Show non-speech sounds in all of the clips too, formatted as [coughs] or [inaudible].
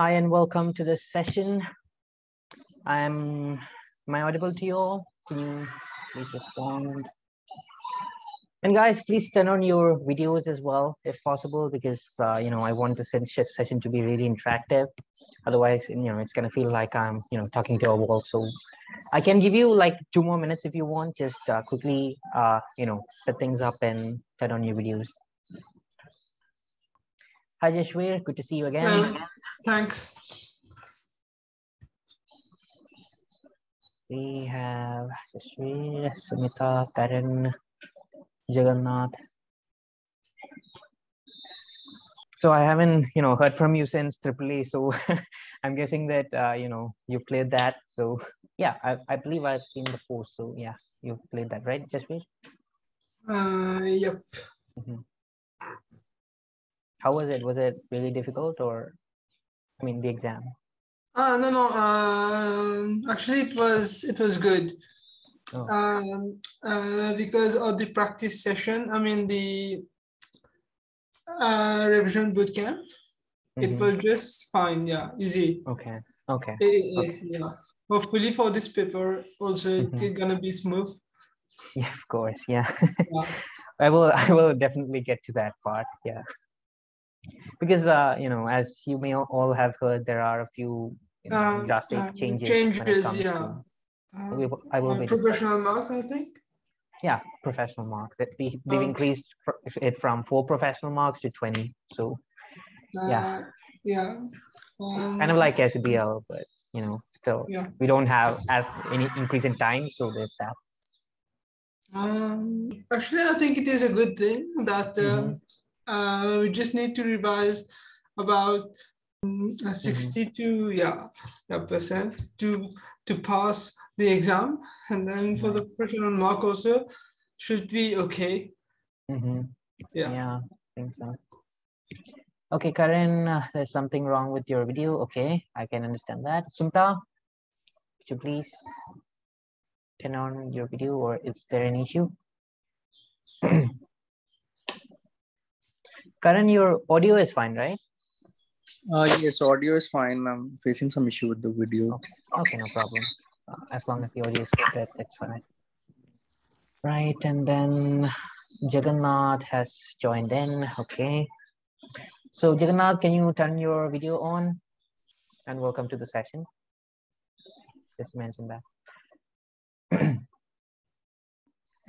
Hi and welcome to this session. I'm, am I audible to you all? Can you please respond? And guys, please turn on your videos as well, if possible, because, uh, you know, I want this session to be really interactive. Otherwise, you know, it's going to feel like I'm, you know, talking to a wall. So I can give you like two more minutes if you want, just uh, quickly, uh, you know, set things up and turn on your videos. Hi, Jashwir. Good to see you again. Um, thanks. We have Jashwir, Sumita, Karan, Jagannath. So I haven't, you know, heard from you since AAA. So [laughs] I'm guessing that, uh, you know, you played that. So yeah, I, I believe I've seen the post. So yeah, you played that, right, Jashwir? Uh, yep. Mm -hmm how was it was it really difficult or i mean the exam uh no no um actually it was it was good oh. um uh, because of the practice session i mean the uh revision boot camp mm-hmm. it was just fine yeah easy okay okay, it, it, okay. yeah hopefully for this paper also mm-hmm. it's gonna be smooth yeah of course yeah. yeah [laughs] i will i will definitely get to that part yeah because uh, you know as you may all have heard there are a few you know, um, drastic uh, changes changes yeah. Uh, we, I will uh, professional marks I think? Yeah professional marks. It, we, we've okay. increased it from four professional marks to 20 so yeah uh, yeah. um, kind of like SBL but you know still yeah. we don't have as any increase in time so there's that. Um, actually, I think it is a good thing that um, mm-hmm uh, we just need to revise about um, uh, mm-hmm. 62 yeah, yeah percent to to pass the exam. And then for the professional mark also should be okay. Mm-hmm. yeah. Yeah I think so. Okay Karan uh, there's something wrong with your video. Okay I can understand that. Sumita could you please turn on your video or is there an issue [clears throat] Karan, your audio is fine, right? Uh, yes, audio is fine. I'm facing some issue with the video. Okay, okay no problem. Uh, as long as the audio is good, that, that's fine. Right, and then Jagannath has joined in. Okay. So Jagannath, can you turn your video on? And welcome to the session. Just mention that.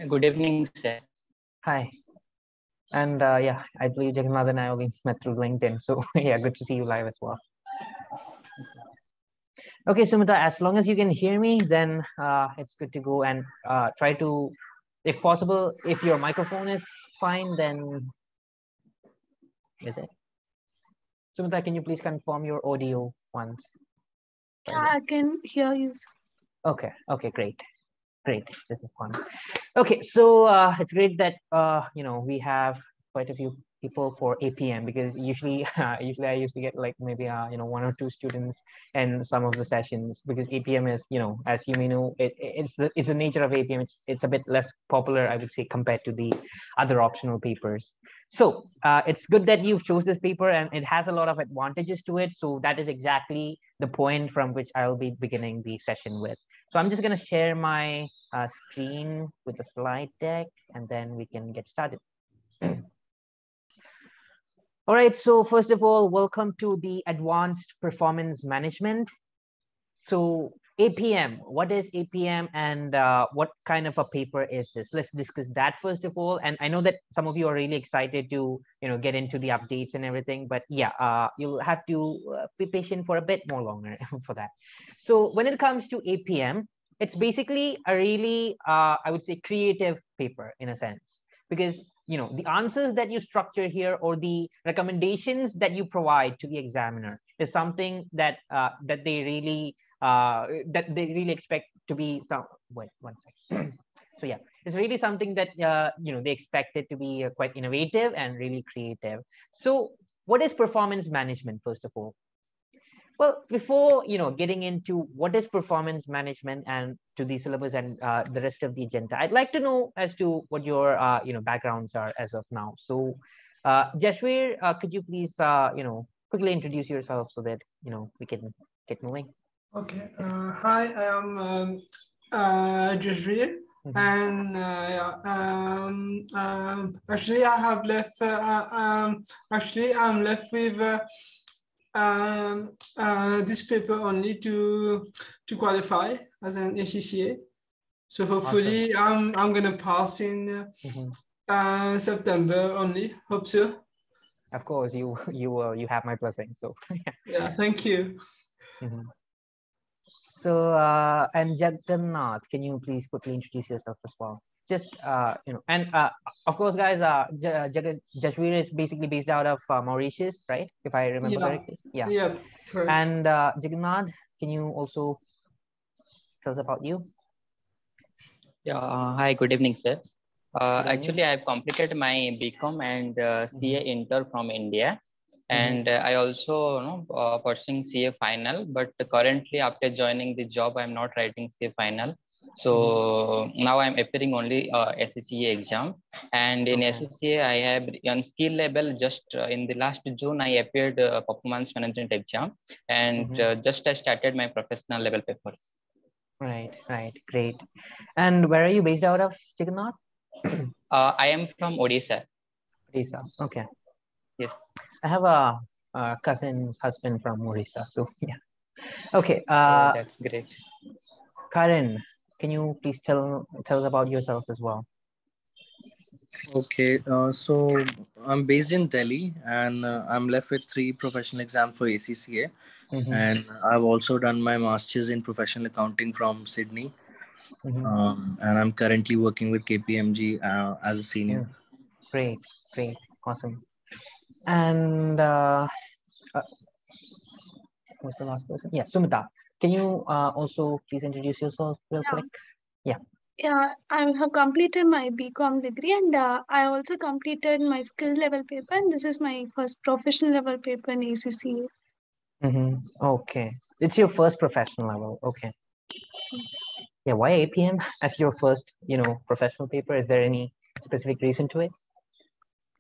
Good evening, sir. Hi. And uh, yeah, I believe Jagannath and I only met through LinkedIn. So [laughs] yeah, good to see you live as well. Okay, Sumita, as long as you can hear me, then uh, it's good to go and uh, try to, if possible, if your microphone is fine, then is it? Sumita, can you please confirm your audio once? Yeah, I can hear you. Okay, okay, great great. This is fun. Okay so uh, it's great that uh, you know we have quite a few people for APM because usually uh, [laughs] usually I used to get like maybe uh, you know one or two students in some of the sessions because APM is you know as you may know it, it's the it's the nature of APM it's it's a bit less popular I would say compared to the other optional papers. So uh, it's good that you've chose this paper and it has a lot of advantages to it. So that is exactly the point from which I'll be beginning the session with so I'm just going to share my uh, screen with the slide deck and then we can get started. [clears throat] all right, so first of all, welcome to the Advanced Performance Management. So APM, what is APM and uh, what kind of a paper is this? Let's discuss that first of all. And I know that some of you are really excited to, you know, get into the updates and everything, but yeah, uh, you'll have to uh, be patient for a bit more longer [laughs] for that. So when it comes to APM, it's basically a really, uh, I would say, creative paper in a sense, because you know the answers that you structure here or the recommendations that you provide to the examiner is something that uh, that they really uh, that they really expect to be some wait one second [clears throat] so yeah it's really something that uh, you know they expect it to be uh, quite innovative and really creative. So what is performance management first of all? Well before you know getting into what is performance management and to the syllabus and uh, the rest of the agenda i'd like to know as to what your uh, you know backgrounds are as of now. So uh, Jashwir, uh, could you please, uh, you know, quickly introduce yourself so that you know we can get moving. Okay. Uh, hi, I am um, uh, Jasveer. Mhm. And uh, yeah, um, um, actually, I have left. Uh, uh, um, actually, I'm left with uh, um, uh, this paper only to to qualify as an ACCA. So hopefully, I'm I'm gonna pass in uh, Mhm. uh, September only. Hope so. Of course, you [laughs] you uh, you have my blessing. So [laughs] Yeah. Thank you. Mhm. So, uh, and Jagannath, can you please quickly introduce yourself as well? Just, uh, you know, and uh, of course, guys, uh, J- Jag- Jashveer is basically based out of uh, Mauritius, right? If I remember Yeah. correctly. Yeah. Yeah. correct. And uh, Jagannath, can you also tell us about you? Yeah, uh, hi, good evening, sir. Uh, actually, I've completed my BCom and uh, CA Inter from India. And uh, I also you know, uh, pursuing CA final, but currently after joining the job, I'm not writing CA final. So now I'm appearing only uh, ACCA exam. And in Okay. ACCA, I have on skill level, just uh, in the last June, I appeared uh, performance management exam. And Mhm. uh, just I started my professional level papers. Right, right, great. And where are you based out of, Jagannath? Uh, I am from Odisha. odisha Okay. Yes. I have a, a cousin's husband from Orissa. So, [laughs] yeah. Okay. Oh, Uh, that's great. Karan, can you please tell tell us about yourself as well? Okay, uh, so I'm based in Delhi and uh, I'm left with three professional exams for ACCA. Mhm, And I've also done my master's in professional accounting from Sydney. mhm. Um, and I'm currently working with KPMG uh, as a senior. Great, great, awesome. And uh, uh, what's the last person? Yeah, Sumita. Can you uh, also please introduce yourself real Yeah. quick? Yeah, Yeah, I have completed my BCom degree and uh, I also completed my skill level paper and this is my first professional level paper in ACCA. hmm Okay, it's your first professional level. Okay. Yeah, why APM as your first, you know, professional paper? Is there any specific reason to it?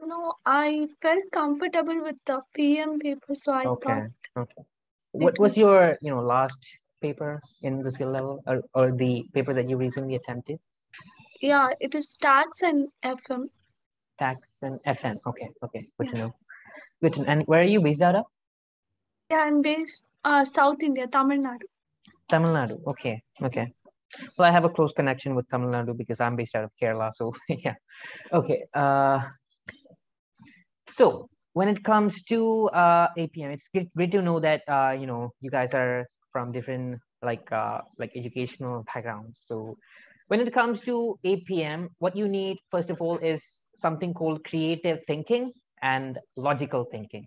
No, I felt comfortable with the PM paper, so I Okay, thought, okay. What was your, you know, last paper in the skill level or, or the paper that you recently attempted? yeah, it is tax and FM. Tax and FM. Okay, okay, good to know. Good to, know. and where are you based out of? Yeah, I'm based uh, South India, Tamil Nadu. Tamil Nadu. Okay, okay. Well, I have a close connection with Tamil Nadu because I'm based out of Kerala. So [laughs] yeah. Okay. Uh, so when it comes to uh, APM, it's great, to know that uh, you know you guys are from different like uh, like educational backgrounds. So when it comes to APM, what you need first of all is something called creative thinking and logical thinking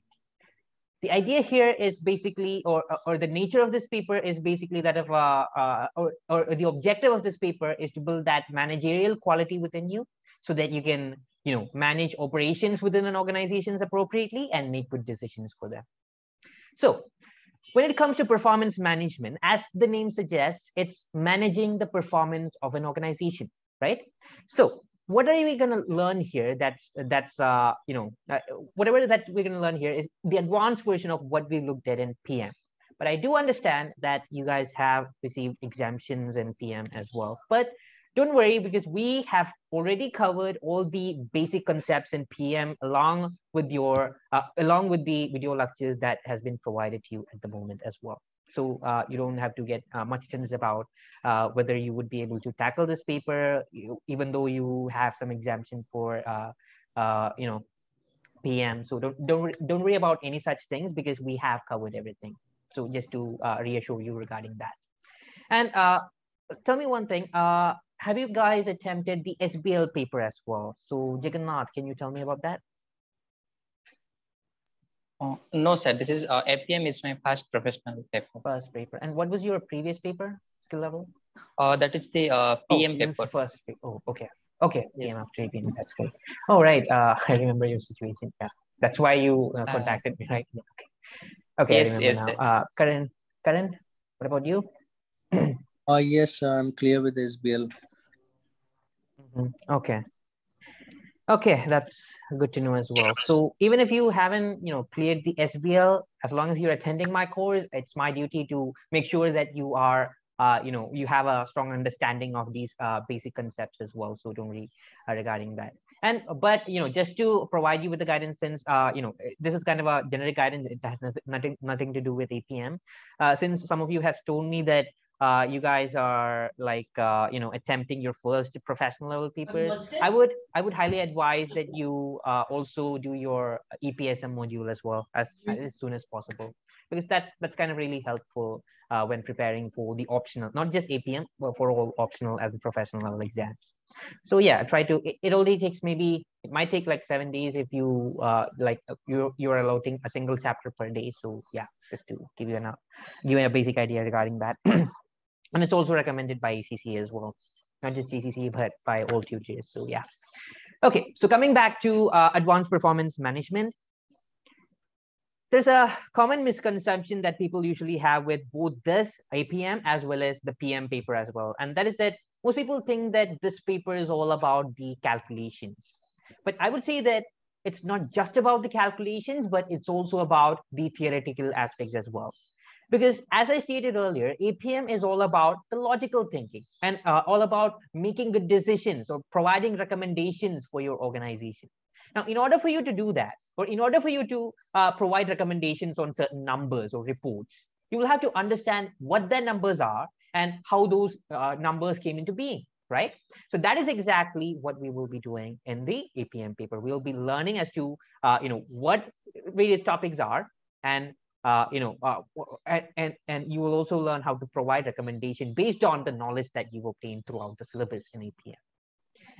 the idea here is basically or or the nature of this paper is basically that of uh, uh or, or the objective of this paper is to build that managerial quality within you so that you can you know manage operations within an organizations appropriately and make good decisions for them. So when it comes to performance management as the name suggests it's managing the performance of an organization right? So what are we going to learn here that's that's uh you know uh, whatever that we're going to learn here is the advanced version of what we looked at in pm but i do understand that you guys have received exemptions in pm as well. But don't worry because we have already covered all the basic concepts in pm along with your uh, along with the video lectures that has been provided to you at the moment as well so uh, you don't have to get uh, much tense about uh, whether you would be able to tackle this paper, you, even though you have some exemption for, uh, uh, you know, PM. So don't don't don't worry about any such things because we have covered everything. So just to reassure you regarding that. And tell me one thing. Uh, have you guys attempted the SBL paper as well? So Jagannath, can you tell me about that? Uh, no, sir. This is uh, APM is my first professional paper. First paper. And what was your previous paper? Skill level? Uh, that is the uh, Oh, PM this is paper. First. pa- Oh, okay. Okay. Yes. PM after PM. That's great. All right. Uh, [laughs] I remember your situation. Yeah. That's why you uh, Uh, contacted me, right? Yeah, Okay. Okay. I remember yes, now. yes. Uh, Karan, Karan, what about you? [clears throat] Uh, yes, I'm clear with SBL. Mhm, Okay. Okay, that's good to know as well. So even if you haven't, you know, cleared the SBL, as long as you're attending my course, it's my duty to make sure that you are, uh, you know, you have a strong understanding of these uh, basic concepts as well. So don't worry uh, regarding that. And but you know, just to provide you with the guidance, since uh, you know, this is kind of a generic guidance, it has nothing nothing to do with APM. Uh, since some of you have told me that uh, you guys are like uh, you know attempting your first professional level papers. i would i would highly advise that you uh, also do your epsm module as well as, mm-hmm. as soon as possible. Because that's that's kind of really helpful uh, when preparing for the optional not just apm but for all optional as a professional level exams. So yeah try to it, it only takes maybe it might take like seven days if you uh like you you're allotting a single chapter per day. So yeah just to give you an uh, give you a basic idea regarding that [clears throat] and it's also recommended by ACCA as well, not just GCC, but by all tutors. So yeah. Okay, so coming back to uh, advanced performance management, there's a common misconception that people usually have with both this APM as well as the PM paper as well. And that is that most people think that this paper is all about the calculations. But I would say that it's not just about the calculations, but it's also about the theoretical aspects as well. Because as I stated earlier, APM is all about the logical thinking and uh, all about making good decisions or providing recommendations for your organization. Now, in order for you to do that, or in order for you to uh, provide recommendations on certain numbers or reports, you will have to understand what their numbers are and how those uh, numbers came into being, right? So that is exactly what we will be doing in the APM paper. We'll be learning as to, uh, you know, what various topics are and uh, you know, uh, and, and you will also learn how to provide recommendation based on the knowledge that you've obtained throughout the syllabus in APM.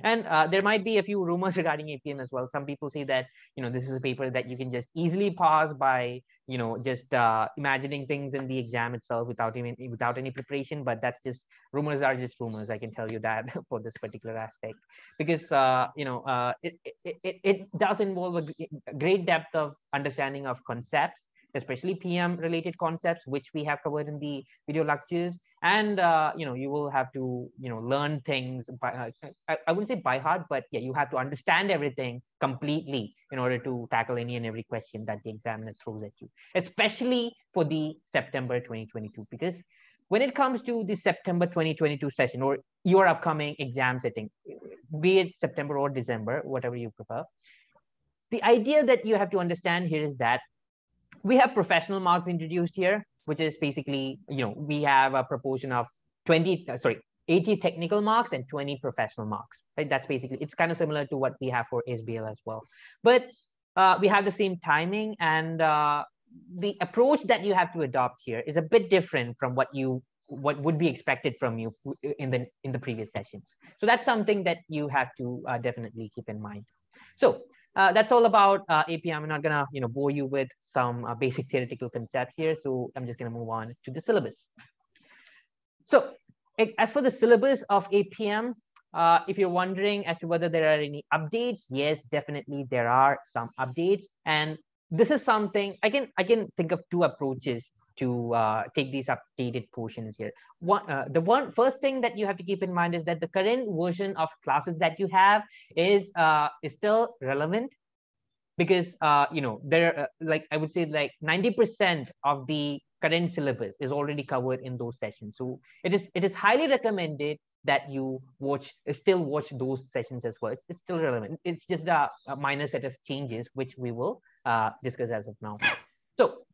And uh, there might be a few rumors [laughs] regarding APM as well. Some people say that, you know, this is a paper that you can just easily pass by, you know, just uh, imagining things in the exam itself without even without any preparation. But that's just rumors are just rumors. I can tell you that [laughs] for this particular aspect, because uh, you know, it, it, it, it does involve a great depth of understanding of concepts especially PM related concepts, which we have covered in the video lectures. And, uh, you know, you will have to, you know, learn things by, uh, I, I wouldn't say by heart, but yeah, you have to understand everything completely in order to tackle any and every question that the examiner throws at you, especially for the September 2022, because when it comes to the September 2022 session or your upcoming exam setting, be it September or December, whatever you prefer, the idea that you have to understand here is that we have professional marks introduced here, which is basically, you know, we have a proportion of 20, uh, sorry, 80 technical marks and 20 professional marks, right? That's basically, it's kind of similar to what we have for SBL as well. But uh, we have the same timing and uh, the approach that you have to adopt here is a bit different from what you what would be expected from you in the in the previous sessions so that's something that you have to uh, definitely keep in mind so uh, that's all about uh, APM. I'm not gonna, you know, bore you with some uh, basic theoretical concepts here. So I'm just gonna move on to the syllabus. So as for the syllabus of APM, uh, if you're wondering as to whether there are any updates, yes, definitely there are some updates. And this is something I can I can think of two approaches to uh, take these updated portions here. One, uh, the one first thing that you have to keep in mind is that the current version of classes that you have is uh, is still relevant because uh, you know there uh, like I would say like 90% of the current syllabus is already covered in those sessions. So it is it is highly recommended that you watch still watch those sessions as well. It's, it's still relevant. It's just a, a minor set of changes which we will uh, discuss as of now. So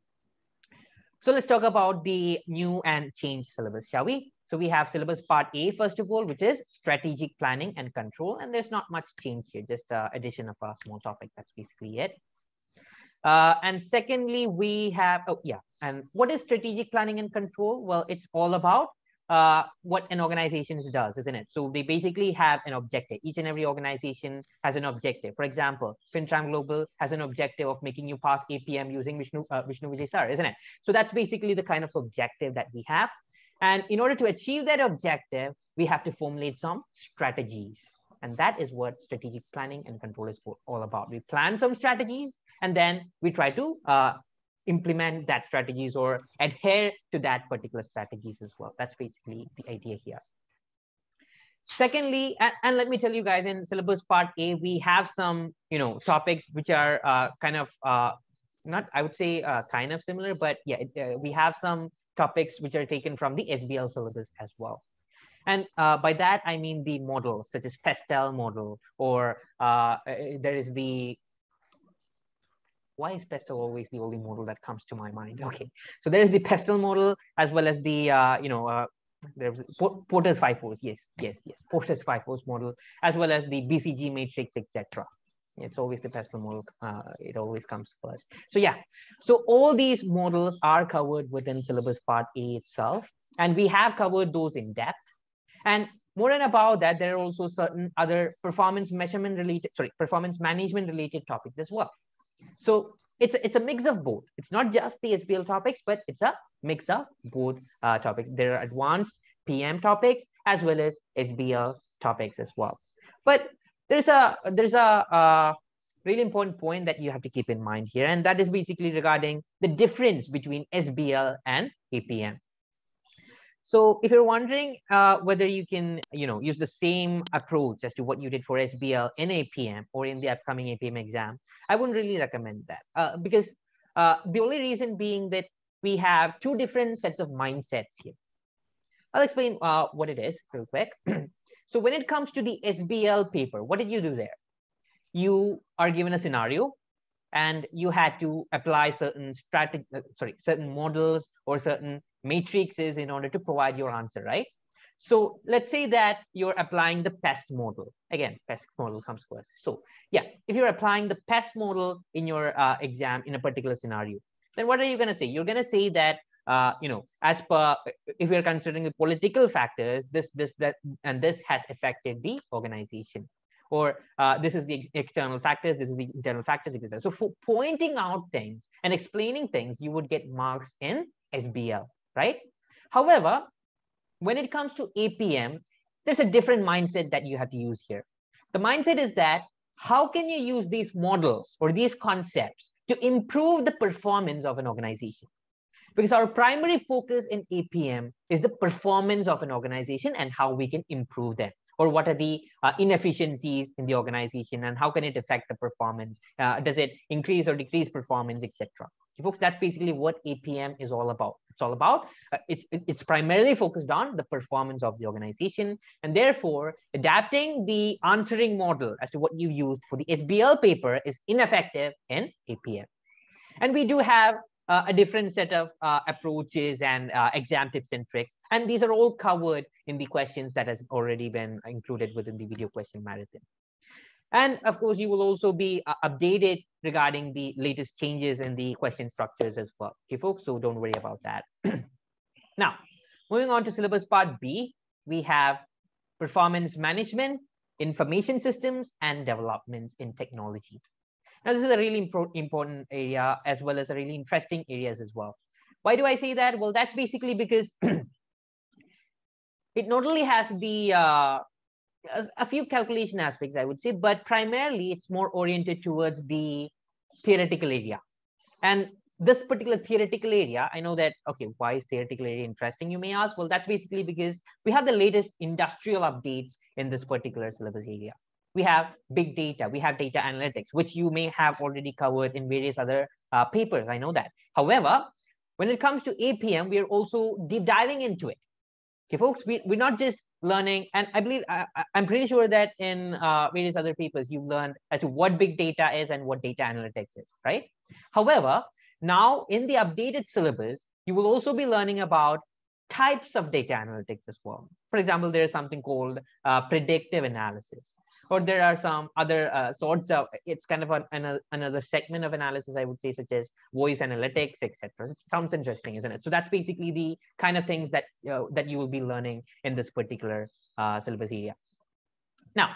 so let's talk about the new and changed syllabus, shall we? So we have syllabus part A, first of all, which is strategic planning and control. And there's not much change here, just uh, addition of a small topic. That's basically it. Uh, and secondly, we have, oh yeah. And what is strategic planning and control? Well, it's all about uh, what an organization does, isn't it? So they basically have an objective. Each and every organization has an objective. For example, FinTram Global has an objective of making you pass APM using Vishnu, uh, Vishnu Vijay Sir, isn't it? So that's basically the kind of objective that we have. And in order to achieve that objective, we have to formulate some strategies. And that is what strategic planning and control is all about. We plan some strategies and then we try to uh, implement that strategies or adhere to that particular strategies as well. That's basically the idea here. secondly, and, and, let me tell you guys in syllabus part A, we have some, you know, topics which are uh, kind of, uh, not, I would say uh, kind of similar, but yeah, it, uh, we have some topics which are taken from the SBL syllabus as well. And uh, by that, I mean the models such as PESTEL model, or uh, there is the, why is PESTEL always the only model that comes to my mind? [laughs] Okay, so there is the PESTEL model as well as the, uh, you know, uh, there's Porter's five force, yes, yes, yes, Porter's five force model, as well as the BCG matrix, etc. It's always the PESTEL model. Uh, it always comes first. So yeah, so all these models are covered within syllabus part A itself. And we have covered those in depth. And more than about that, there are also certain other performance measurement related, sorry, performance management related topics as well. So it's a, it's a mix of both. It's not just the SBL topics, but it's a mix of both uh, topics. There are advanced PM topics as well as SBL topics as well. But there's a there's a uh, really important point that you have to keep in mind here, and that is basically regarding the difference between SBL and APM. So if you're wondering uh, whether you can, you know, use the same approach as to what you did for SBL in APM or in the upcoming APM exam, I wouldn't really recommend that uh, because uh, the only reason being that we have two different sets of mindsets here. I'll explain uh, what it is real quick. [clears throat] so when it comes to the SBL paper, what did you do there? You are given a scenario and you had to apply certain strategy, uh, sorry, certain models or certain matrices in order to provide your answer, right? So let's say that you're applying the PEST model. Again, PEST model comes first. So yeah, if you're applying the PEST model in your uh, exam in a particular scenario, then what are you going to say? You're going to say that, uh, you know, as per, if you're considering the political factors, this, this, that, and this has affected the organization or uh, this is the external factors, this is the internal factors, etc. So for pointing out things and explaining things, you would get marks in SBL, right? However, when it comes to APM, there's a different mindset that you have to use here. The mindset is that how can you use these models or these concepts to improve the performance of an organization? Because our primary focus in APM is the performance of an organization and how we can improve them or what are the uh, inefficiencies in the organization and how can it affect the performance? Uh, does it increase or decrease performance, etc. folks, that's basically what APM is all about. It's all about, uh, it's, it's primarily focused on the performance of the organization and therefore adapting the answering model as to what you used for the SBL paper is ineffective in APM. And we do have uh, a different set of uh, approaches and uh, exam tips and tricks. And these are all covered in the questions that has already been included within the video question marathon. And of course, you will also be uh, updated regarding the latest changes in the question structures as well. Okay, folks, so don't worry about that. [clears throat] now, moving on to syllabus part B, we have performance management, information systems, and developments in technology. Now, this is a really impor important area as well as a really interesting areas as well. Why do I say that? Well, that's basically because [clears throat] it not only has the uh, a few calculation aspects, I would say, but primarily it's more oriented towards the theoretical area. And this particular theoretical area, I know that, okay, why is theoretical area interesting? You may ask, well, that's basically because we have the latest industrial updates in this particular syllabus area we have big data, we have data analytics, which you may have already covered in various other uh, papers. I know that. However, when it comes to APM, we are also deep diving into it. Okay, folks, we, we're not just learning, and I believe, I, am pretty sure that in uh, various other papers, you've learned as to what big data is and what data analytics is, right? However, now in the updated syllabus, you will also be learning about types of data analytics as well. For example, there is something called uh, predictive analysis or there are some other uh, sorts of it's kind of an, an, another segment of analysis i would say such as voice analytics etc it sounds interesting isn't it? So that's basically the kind of things that uh, that you will be learning in this particular uh, syllabus area. Now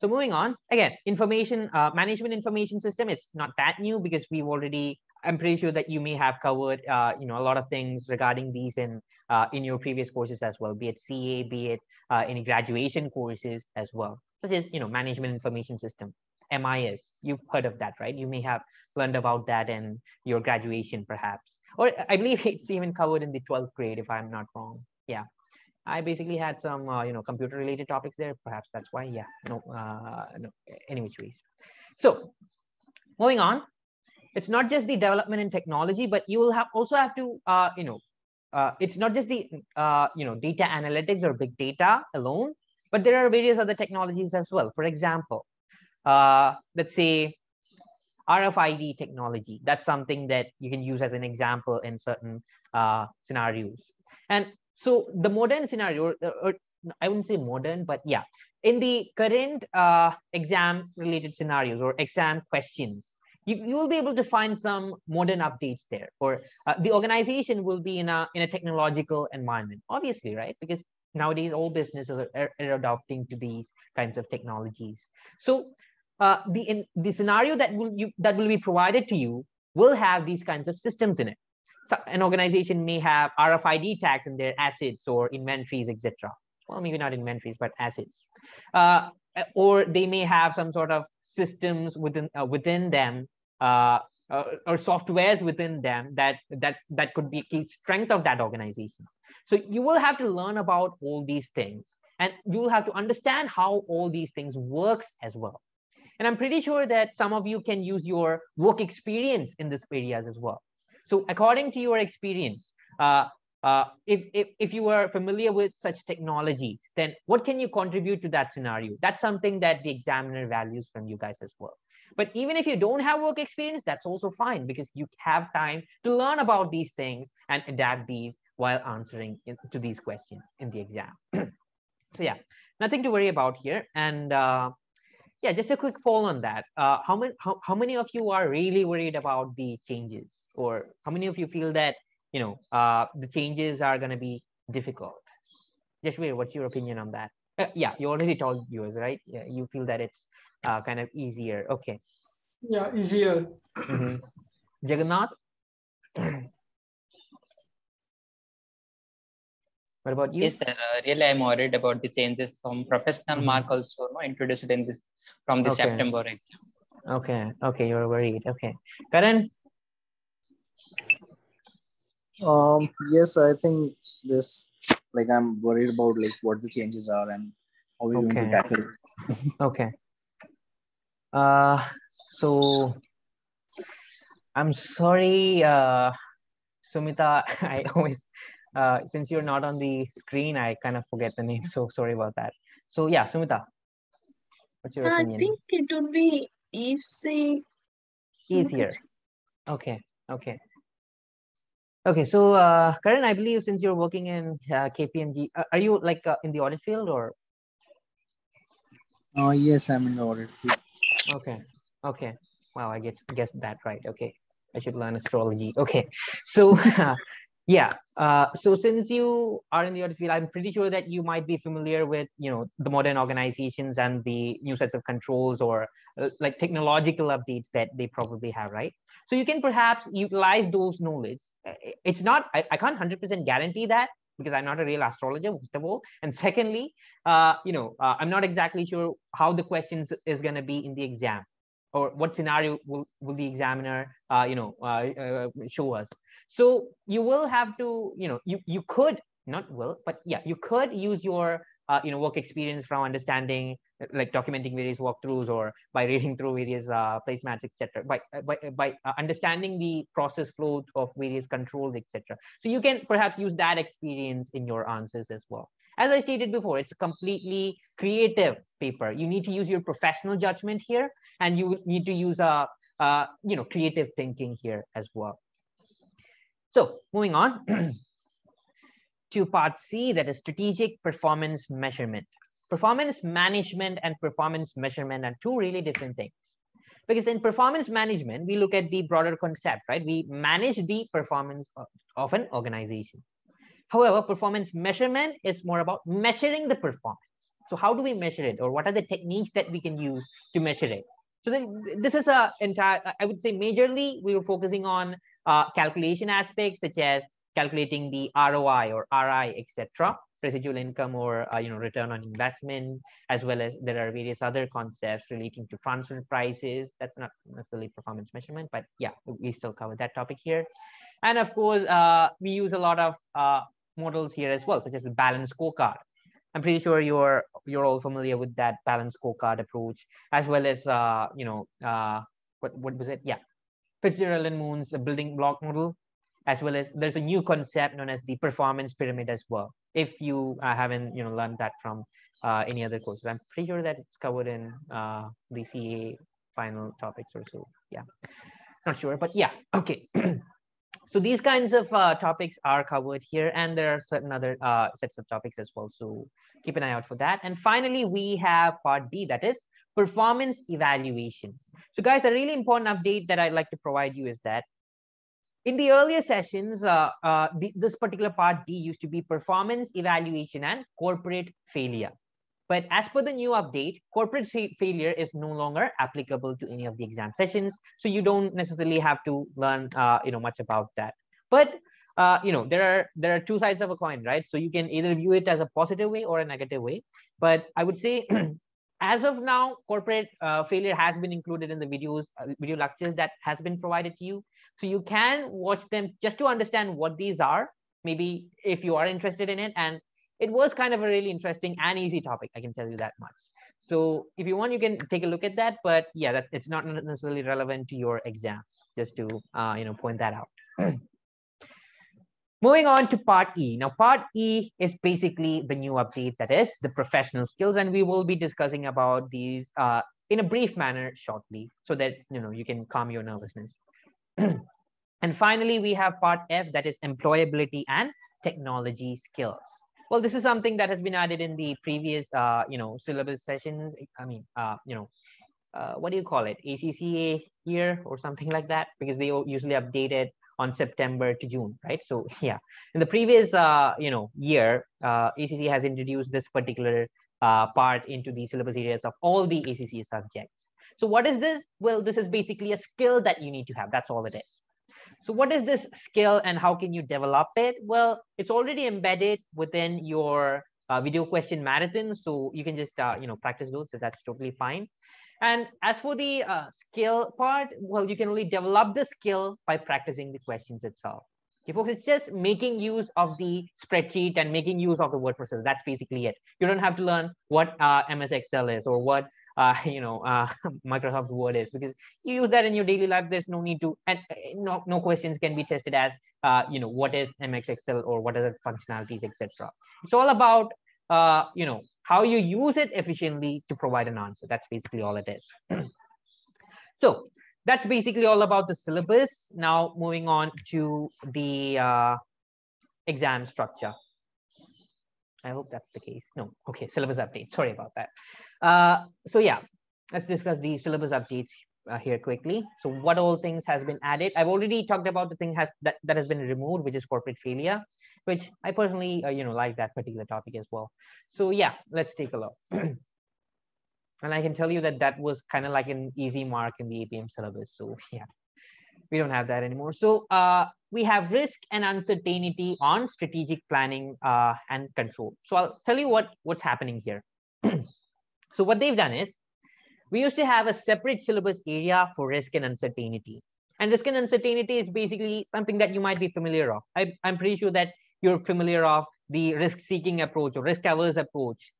so moving on again information uh, management information system is not that new because we've already I'm pretty sure that you may have covered, uh, you know, a lot of things regarding these in uh, in your previous courses as well, be it CA, be it uh, any graduation courses as well such as you know management information system MIS. You've heard of that, right? You may have learned about that in your graduation, perhaps, or I believe [laughs] it's even covered in the 12th grade, if I'm not wrong. Yeah, I basically had some, uh, you know, computer related topics there. Perhaps that's why. Yeah, no, uh, no, any which ways. So moving on, it's not just the development in technology, but you will have also have to, uh, you know, uh, it's not just the, uh, you know, data analytics or big data alone, but there are various other technologies as well. For example, uh, let's say RFID technology. That's something that you can use as an example in certain uh, scenarios. And so the modern scenario, or, or, I wouldn't say modern, but yeah, in the current uh, exam related scenarios or exam questions, you, you will be able to find some modern updates there or uh, the organization will be in a, in a technological environment, obviously, right? Because nowadays all businesses are, are adopting to these kinds of technologies. So uh, the, in, the scenario that will, you, that will be provided to you will have these kinds of systems in it. So an organization may have RFID tags in their assets or inventories, etc. Well, maybe not inventories, but assets. Uh, or they may have some sort of systems within uh, within them uh, uh, or softwares within them that that that could be a key strength of that organization. So you will have to learn about all these things, and you will have to understand how all these things works as well. And I'm pretty sure that some of you can use your work experience in these areas as well. So according to your experience, uh, uh, if, if, if you are familiar with such technologies, then what can you contribute to that scenario? That's something that the examiner values from you guys as well. But even if you don't have work experience, that's also fine because you have time to learn about these things and adapt these while answering to these questions in the exam. [clears throat] so yeah, nothing to worry about here. And uh, yeah, just a quick poll on that. Uh, how many how, how many of you are really worried about the changes, or how many of you feel that you know uh, the changes are going to be difficult? Just wait. What's your opinion on that? Uh, yeah, you already told viewers, right? Yeah, you feel that it's uh, kind of easier. Okay. Yeah, easier. Mm -hmm. Jagannath. [clears throat] what about you? Yes, sir. Uh, really, I'm worried about the changes. Some professional mm -hmm. mark also no, introduced in this from the okay. September exam. Okay, okay, you're worried. Okay, Karan. Um. Yes, I think this. Like, I'm worried about like what the changes are and how we're okay. going to tackle it. okay. Uh. So. I'm sorry, uh, Sumita. [laughs] I always, uh, since you're not on the screen, I kind of forget the name. [laughs] So sorry about that. So yeah, Sumita, What's your opinion? I think it would be easy. Easier. Okay. Okay. Okay. So, uh, Karan, I believe since you're working in uh, KPMG, uh, are you like uh, in the audit field or? Oh, yes, I'm in the audit field. Okay. Okay. Wow, I guess guessed that right. Okay. I should learn astrology. Okay. So, [laughs] yeah uh, so since you are in the audit field i'm pretty sure that you might be familiar with you know the modern organizations and the new sets of controls or uh, like technological updates that they probably have right? So you can perhaps utilize those knowledge. It's not i, I can't 100% guarantee that because i'm not a real astrologer first of all. And secondly uh, you know uh, i'm not exactly sure how the questions is going to be in the exam or what scenario will, will the examiner uh, you know uh, uh, show us so you will have to, you know, you, you could, not will, but yeah, you could use your, uh, you know, work experience from understanding, like documenting various walkthroughs or by reading through various uh, placemats, etc. By, by, by uh, understanding the process flow of various controls, etc. So you can perhaps use that experience in your answers as well. As I stated before, it's a completely creative paper. You need to use your professional judgment here, and you need to use a, uh, you know, creative thinking here as well. So moving on [clears throat] to part C, that is strategic performance measurement. Performance management and performance measurement are two really different things. Because in performance management, we look at the broader concept, right? We manage the performance of, of an organization. However, performance measurement is more about measuring the performance. So how do we measure it? Or what are the techniques that we can use to measure it? So this is a entire, I would say majorly we were focusing on uh, calculation aspects such as calculating the ROI or RI, etc., residual income or uh, you know return on investment, as well as there are various other concepts relating to transfer prices. That's not necessarily performance measurement, but yeah, we still cover that topic here. And of course, uh, we use a lot of uh, models here as well, such as the balanced scorecard. I'm pretty sure you're you're all familiar with that balanced scorecard approach, as well as uh, you know uh, what what was it? Yeah, Fitzgerald and Moon's building block model, as well as there's a new concept known as the performance pyramid as well. If you uh, haven't you know learned that from uh, any other courses, I'm pretty sure that it's covered in uh, the CA final topics or so. Yeah, not sure, but yeah, okay. [clears throat] so these kinds of uh, topics are covered here and there are certain other uh, sets of topics as well so keep an eye out for that and finally we have part b that is performance evaluation so guys a really important update that i'd like to provide you is that in the earlier sessions uh, uh the, this particular part d used to be performance evaluation and corporate failure but as per the new update, corporate failure is no longer applicable to any of the exam sessions. So you don't necessarily have to learn, uh, you know, much about that. But uh, you know, there are there are two sides of a coin, right? So you can either view it as a positive way or a negative way. But I would say, [clears throat] as of now, corporate uh, failure has been included in the videos, uh, video lectures that has been provided to you. So you can watch them just to understand what these are. Maybe if you are interested in it, and it was kind of a really interesting and easy topic. I can tell you that much. So if you want, you can take a look at that. But yeah, that it's not necessarily relevant to your exam. Just to uh, you know point that out. [clears throat] Moving on to part E. Now, part E is basically the new update that is the professional skills, and we will be discussing about these uh, in a brief manner shortly, so that you know you can calm your nervousness. [clears throat] and finally, we have part F that is employability and technology skills. Well, this is something that has been added in the previous, uh, you know, syllabus sessions. I mean, uh, you know, uh, what do you call it? ACCA year or something like that, because they usually update it on September to June, right? So [laughs] yeah, in the previous, uh, you know, year, uh, ACCA has introduced this particular uh, part into the syllabus areas of all the ACCA subjects. So what is this? Well, this is basically a skill that you need to have. That's all it is. So what is this skill and how can you develop it? Well, it's already embedded within your uh, video question marathon. So you can just, uh, you know, practice those. So that's totally fine. And as for the uh, skill part, well, you can only develop the skill by practicing the questions itself. Okay, folks, it's just making use of the spreadsheet and making use of the word processor. That's basically it. You don't have to learn what uh, MS Excel is or what uh, [laughs] you know uh, [laughs] Microsoft Word is because you use that in your daily life. There's no need to and uh, no no questions can be tested as uh, you know what is MS Excel or what are the functionalities, etc. It's all about uh, you know how you use it efficiently to provide an answer. That's basically all it is. [clears throat] so that's basically all about the syllabus. Now moving on to the uh, exam structure. I hope that's the case. No, okay, syllabus update. Sorry about that. Uh, so yeah, let's discuss the syllabus updates uh, here quickly. So what all things has been added? I've already talked about the thing has that, that has been removed, which is corporate failure, which I personally, uh, you know, like that particular topic as well. So yeah, let's take a look. [clears throat] and I can tell you that that was kind of like an easy mark in the APM syllabus. So [laughs] yeah, we don't have that anymore. So uh, we have risk and uncertainty on strategic planning uh, and control. So I'll tell you what what's happening here. [clears throat] So what they've done is we used to have a separate syllabus area for risk and uncertainty. And risk and uncertainty is basically something that you might be familiar of. I, I'm pretty sure that you're familiar of the risk-seeking approach or risk-averse approach,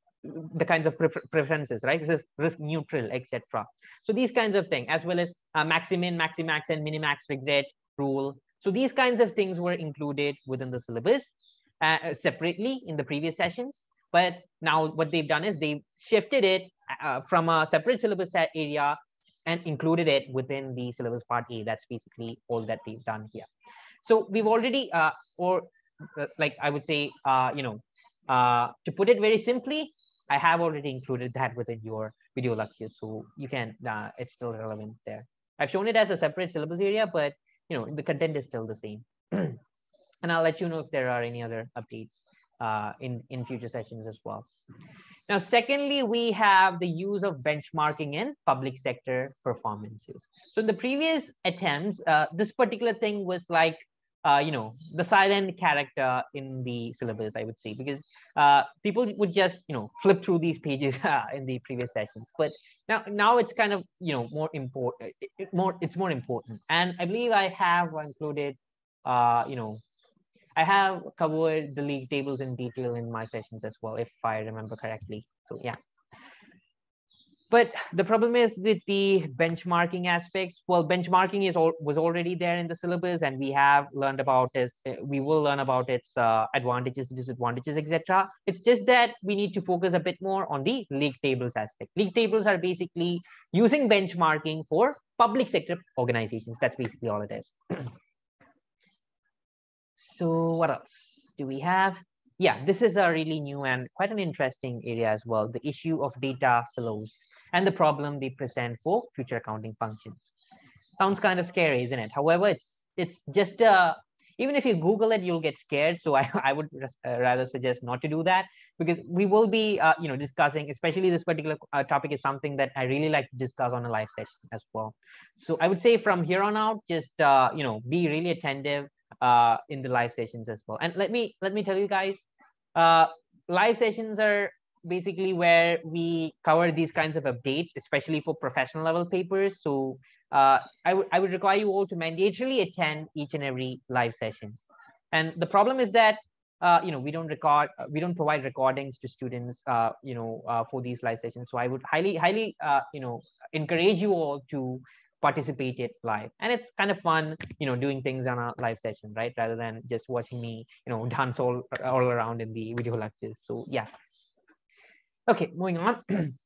the kinds of preferences, right? This is risk neutral, etc. So these kinds of things, as well as uh, maximin, maximax, and minimax regret rule. So these kinds of things were included within the syllabus uh, separately in the previous sessions. But now what they've done is they've shifted it uh, from a separate syllabus area and included it within the syllabus part A. That's basically all that they've done here. So we've already, uh, or like I would say, uh, you know, uh, to put it very simply, I have already included that within your video lectures. So you can, uh, it's still relevant there. I've shown it as a separate syllabus area, but you know, the content is still the same. [clears throat] and I'll let you know if there are any other updates uh, in, in future sessions as well. Now, secondly, we have the use of benchmarking in public sector performances. So in the previous attempts, uh, this particular thing was like, uh, you know, the silent character in the syllabus, I would say, because uh, people would just, you know, flip through these pages [laughs] uh, in the previous sessions. But now, now it's kind of, you know, more important, it, more, it's more important. And I believe I have included, uh, you know, I have covered the league tables in detail in my sessions as well, if I remember correctly. So yeah. But the problem is that the benchmarking aspects. Well, benchmarking is all, was already there in the syllabus, and we have learned about it. We will learn about its uh, advantages, disadvantages, etc. It's just that we need to focus a bit more on the league tables aspect. League tables are basically using benchmarking for public sector organizations. That's basically all it is. [clears throat] so what else do we have? Yeah, this is a really new and quite an interesting area as well. The issue of data silos and the problem they present for future accounting functions. Sounds kind of scary, isn't it? However, it's it's just a even if you google it you'll get scared so [laughs] i, I would uh, rather suggest not to do that because we will be uh, you know discussing especially this particular uh, topic is something that i really like to discuss on a live session as well so i would say from here on out just uh, you know be really attentive uh, in the live sessions as well. And let me let me tell you guys uh, live sessions are basically where we cover these kinds of updates especially for professional level papers. So uh, I, I would require you all to mandatorily attend each and every live sessions. And the problem is that uh, you know we don't record uh, we don't provide recordings to students uh, you know uh, for these live sessions. So i would highly highly uh, you know encourage you all to participate it live. And it's kind of fun you know doing things on a live session right? Rather than just watching me you know [laughs] dance all all around in the video lectures. So yeah. Okay moving on. [clears throat]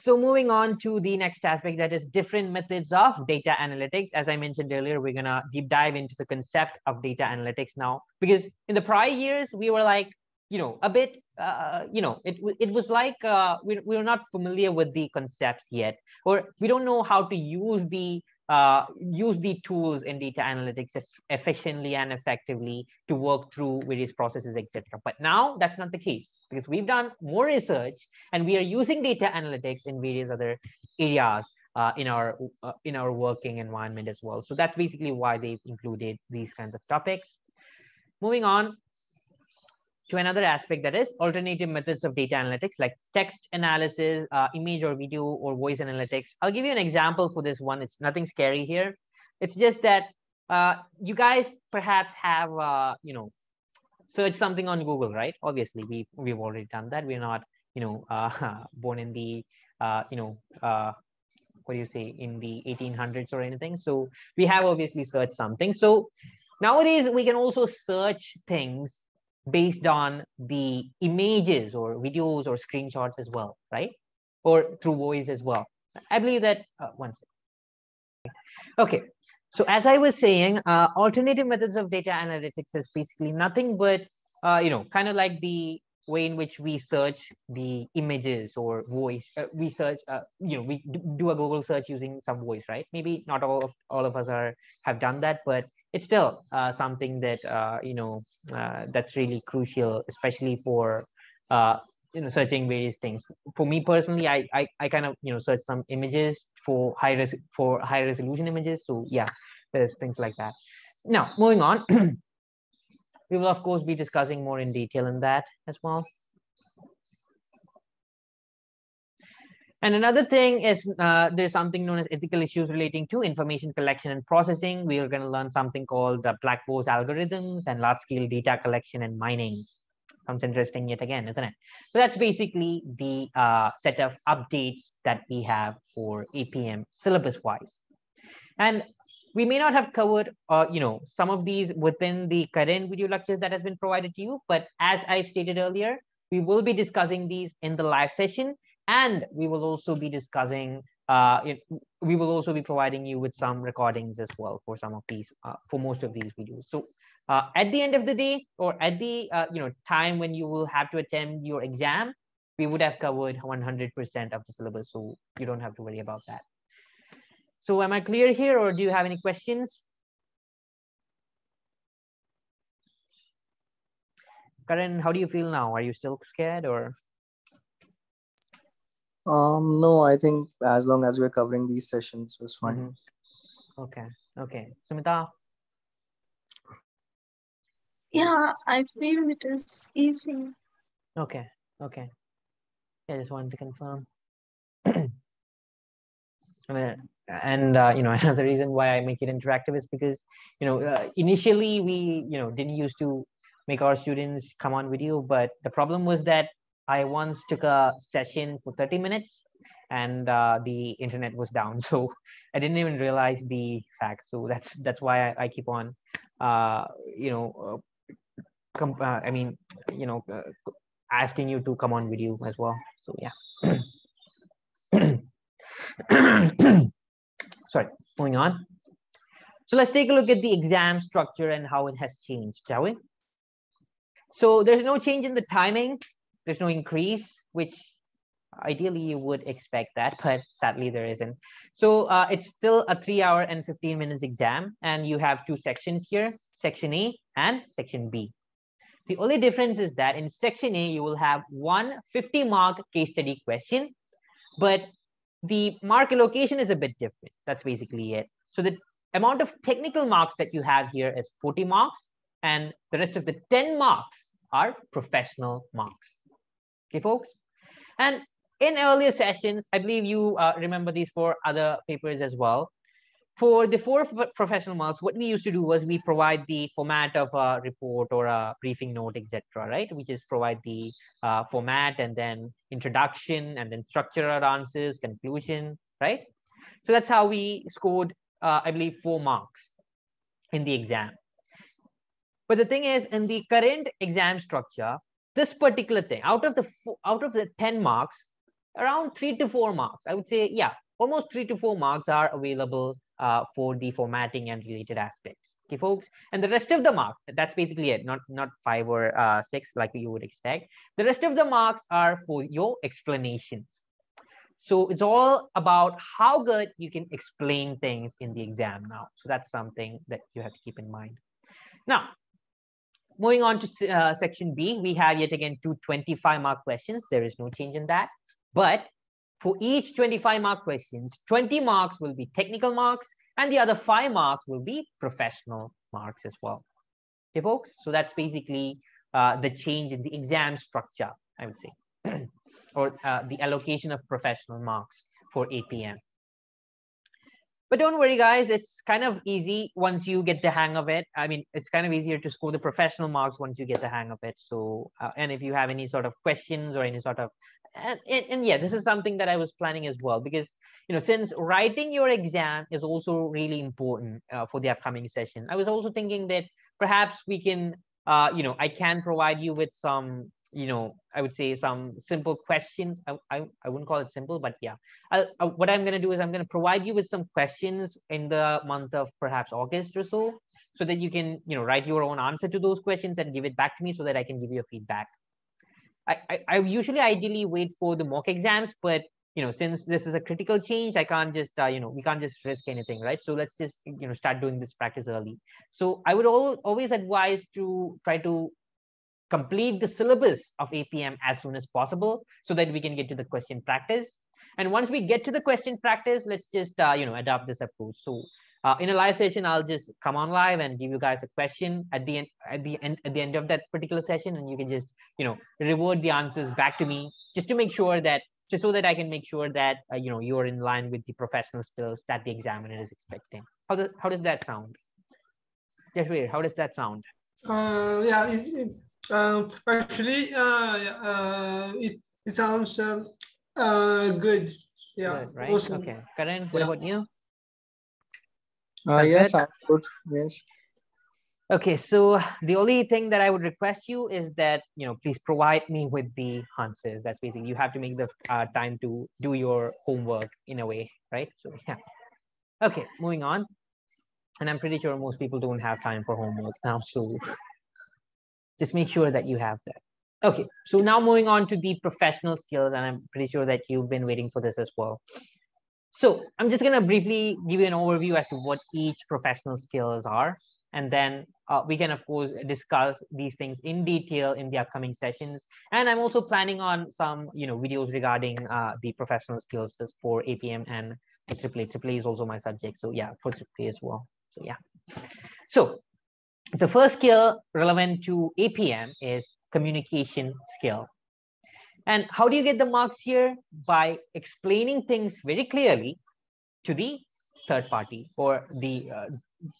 So moving on to the next aspect that is different methods of data analytics. As I mentioned earlier, we're gonna deep dive into the concept of data analytics now, because in the prior years, we were like, you know, a bit, uh, you know, it, it was like uh, we, we were not familiar with the concepts yet, or we don't know how to use the uh, use the tools in data analytics efficiently and effectively to work through various processes, etc. But now that's not the case because we've done more research and we are using data analytics in various other areas uh, in our uh, in our working environment as well. So that's basically why they've included these kinds of topics. Moving on, to another aspect that is alternative methods of data analytics like text analysis, uh, image or video or voice analytics. I'll give you an example for this one. It's nothing scary here. It's just that uh, you guys perhaps have, uh, you know, search something on Google, right? Obviously, we, we've already done that. We're not, you know, [laughs] uh, born in the, uh, you know, uh, what do you say, in the 1800s or anything. So we have obviously searched something. So nowadays, we can also search things based on the images or videos or screenshots as well, right? Or through voice as well. I believe that, uh, one second. Okay, so as I was saying, uh, alternative methods of data analytics is basically nothing but, uh, you know, kind of like the way in which we search the images or voice uh, we search uh, you know we do a google search using some voice right maybe not all of all of us are have done that but it's still uh, something that uh, you know uh, that's really crucial, especially for uh, you know searching various things. For me personally, I, I I kind of you know search some images for high res for high resolution images. So yeah, there's things like that. Now moving on, [clears throat] we will of course be discussing more in detail in that as well. And another thing is uh, there's something known as ethical issues relating to information collection and processing. We are going to learn something called the black box algorithms and large scale data collection and mining. Sounds interesting yet again, isn't it? So that's basically the uh, set of updates that we have for APM syllabus wise. And we may not have covered, uh, you know, some of these within the current video lectures that has been provided to you. But as I've stated earlier, we will be discussing these in the live session and we will also be discussing uh, it, we will also be providing you with some recordings as well for some of these uh, for most of these videos so uh, at the end of the day or at the uh, you know time when you will have to attend your exam we would have covered 100% of the syllabus so you don't have to worry about that so am i clear here or do you have any questions Karan, how do you feel now? Are you still scared or? Um, no, I think as long as we're covering these sessions was fine. Mm-hmm. Okay. Okay. Sumita? Yeah, I feel it is easy. Okay. Okay. I just wanted to confirm. I mean, [clears throat] and uh, you know [laughs] another reason why I make it interactive is because you know uh, initially we you know didn't used to make our students come on video, but the problem was that I once took a session for 30 minutes and uh, the internet was down, [laughs] so I didn't even realize the fact. So that's that's why I, I keep on uh, you know uh, I mean you know asking you to come on video as well. So yeah. [coughs] Sorry, moving on. So let's take a look at the exam structure and how it has changed, shall we? So there's no change in the timing. There's no increase, which ideally you would expect that, [laughs] but sadly there isn't. So uh, it's still a three hour and 15 minutes exam. And you have two sections here, section A and section B. The only difference is that in section A, you will have one 50 mark case study question, but the mark allocation is a bit different. That's basically it. So the amount of technical marks that you have here is 40 marks and the rest of the 10 marks are professional marks. Okay, folks? And in earlier sessions, I believe you uh, remember these four other papers as well. For the four professional marks, what we used to do was we provide the format of a report or a briefing note, etc. Right? We just provide the uh, format and then introduction and then structural answers, conclusion. Right? So that's how we scored, uh, I believe, four marks in the exam. But the thing is, in the current exam structure, this particular thing, out of the out of the ten marks, around three to four marks, I would say, yeah, almost three to four marks are available uh, for the formatting and related aspects. Okay, folks. And the rest of the marks, that's basically it, not, not five or uh, six like you would expect. The rest of the marks are for your explanations. So it's all about how good you can explain things in the exam now. So that's something that you have to keep in mind. Now, moving on to uh, section B, we have yet again two 25 mark questions. There is no change in that. But for each 25 mark questions, 20 marks will be technical marks and the other five marks will be professional marks as well. Okay, folks? So that's basically uh, the change in the exam structure, I would say, [clears throat] or uh, the allocation of professional marks for APM. But don't worry, guys, it's kind of easy once you get the hang of it. I mean, it's kind of easier to score the professional marks once you get the hang of it. So, uh, and if you have any sort of questions or any sort of and, and, and, yeah this is something that i was planning as well because you know since writing your exam is also really important uh, for the upcoming session i was also thinking that perhaps we can uh, you know i can provide you with some you know i would say some simple questions i, I, I wouldn't call it simple but yeah I, I, what i'm going to do is i'm going to provide you with some questions in the month of perhaps august or so so that you can you know write your own answer to those questions and give it back to me so that i can give you a feedback I, I, usually ideally wait for the mock exams, but you know, since this is a critical change, I can't just, uh, you know, we can't just risk anything, right? So let's just, you know, start doing this practice early. So I would all, always advise to try to complete the syllabus of APM as soon as possible so that we can get to the question practice. And once we get to the question practice, let's just, uh, you know, adopt this approach. So uh, in a live session i'll just come on live and give you guys a question at the end at the end at the end of that particular session and you can just you know reward the answers back to me just to make sure that just so that i can make sure that uh, you know you're in line with the professional skills that the examiner is expecting how does how does that sound Jashveer, how does that sound uh yeah it, it, um actually uh, uh it, it sounds uh, uh good yeah good, right awesome. okay Karan, what yeah. about you uh, yes, I'm good. Yes. Okay, so the only thing that I would request you is that you know please provide me with the answers. That's basically you have to make the uh, time to do your homework in a way, right? So yeah. Okay, moving on. And I'm pretty sure most people don't have time for homework now, so just make sure that you have that. Okay, so now moving on to the professional skills, and I'm pretty sure that you've been waiting for this as well. So I'm just to briefly give you an overview as to what each professional skills are. And then uh, we can, of course, discuss these things in detail in the upcoming sessions. And I'm also planning on some, you know, videos regarding uh, the professional skills for APM and AAA. AAA is also my subject. So yeah, for AAA as well. So yeah. So the first skill relevant to APM is communication skill. And how do you get the marks here? By explaining things very clearly to the third party or the uh,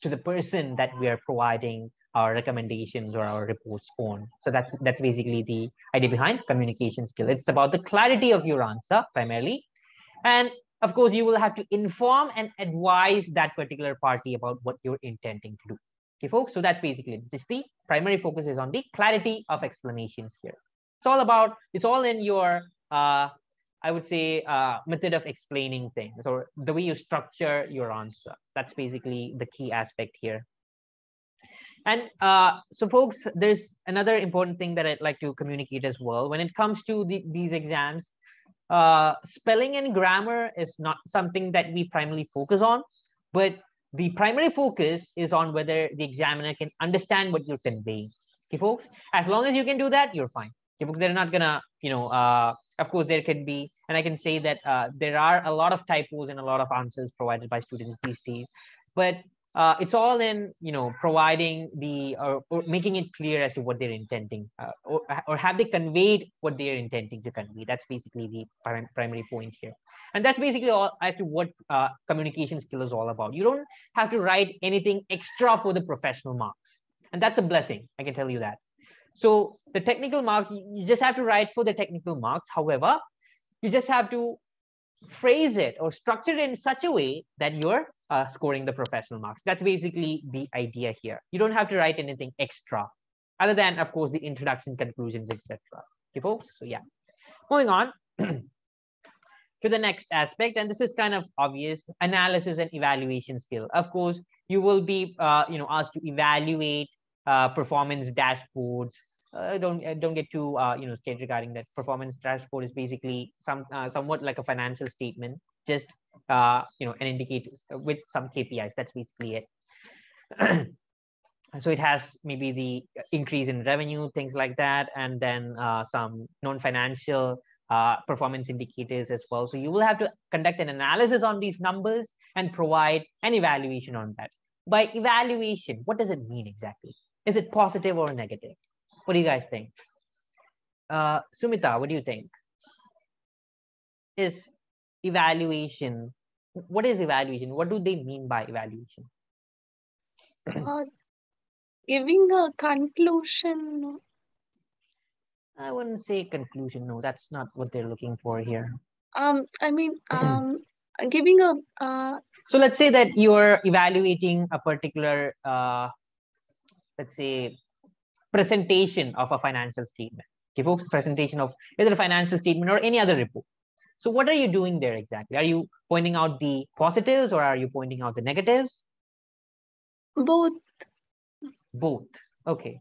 to the person that we are providing our recommendations or our reports on. So that's that's basically the idea behind communication skill. It's about the clarity of your answer primarily. And of course, you will have to inform and advise that particular party about what you're intending to do. Okay, folks. So that's basically it. Just the primary focus is on the clarity of explanations here. It's all about, it's all in your, uh, I would say, uh, method of explaining things or the way you structure your answer. That's basically the key aspect here. And uh, so, folks, there's another important thing that I'd like to communicate as well. When it comes to the, these exams, uh, spelling and grammar is not something that we primarily focus on, but the primary focus is on whether the examiner can understand what you're conveying. Okay, folks, as long as you can do that, you're fine. Okay, because they're not gonna, you know, uh, of course, there can be, and I can say that uh, there are a lot of typos and a lot of answers provided by students these days, but uh, it's all in you know providing the or, or, making it clear as to what they're intending uh, or, or have they conveyed what they're intending to convey. That's basically the prim- primary point here. And that's basically all as to what uh, communication skill is all about. You don't have to write anything extra for the professional marks. And that's a blessing i can tell you that. So the technical marks you just have to write for the technical marks. However you just have to phrase it or structure it in such a way that you're uh, scoring the professional marks. That's basically the idea here. You don't have to write anything extra other than, of course, the introduction, conclusions, etc. Okay, folks? So yeah, moving on [clears throat] to the next aspect, and this is kind of obvious, analysis and evaluation skill. Of course, you will be, uh, you know, asked to evaluate uh, performance dashboards. Uh, don't uh, don't get too uh, you know scared regarding that. Performance dashboard is basically some uh, somewhat like a financial statement, just uh, you know, an indicator with some KPIs. That's basically it. [clears throat] so it has maybe the increase in revenue, things like that, and then uh, some non-financial uh, performance indicators as well. So you will have to conduct an analysis on these numbers and provide an evaluation on that. By evaluation, what does it mean exactly? Is it positive or negative? What do you guys think? Uh, Sumita, what do you think? Is evaluation. What is evaluation? What do they mean by evaluation? [clears throat] Uh, giving a conclusion i wouldn't say conclusion no. That's not what they're looking for here. Um i mean [clears throat] um giving a uh, so let's say that you're evaluating a particular uh let's say presentation of a financial statement. Okay folks presentation of either a financial statement or any other report so what are you doing there exactly? Are you pointing out the positives or are you pointing out the negatives? Both. Both. Okay.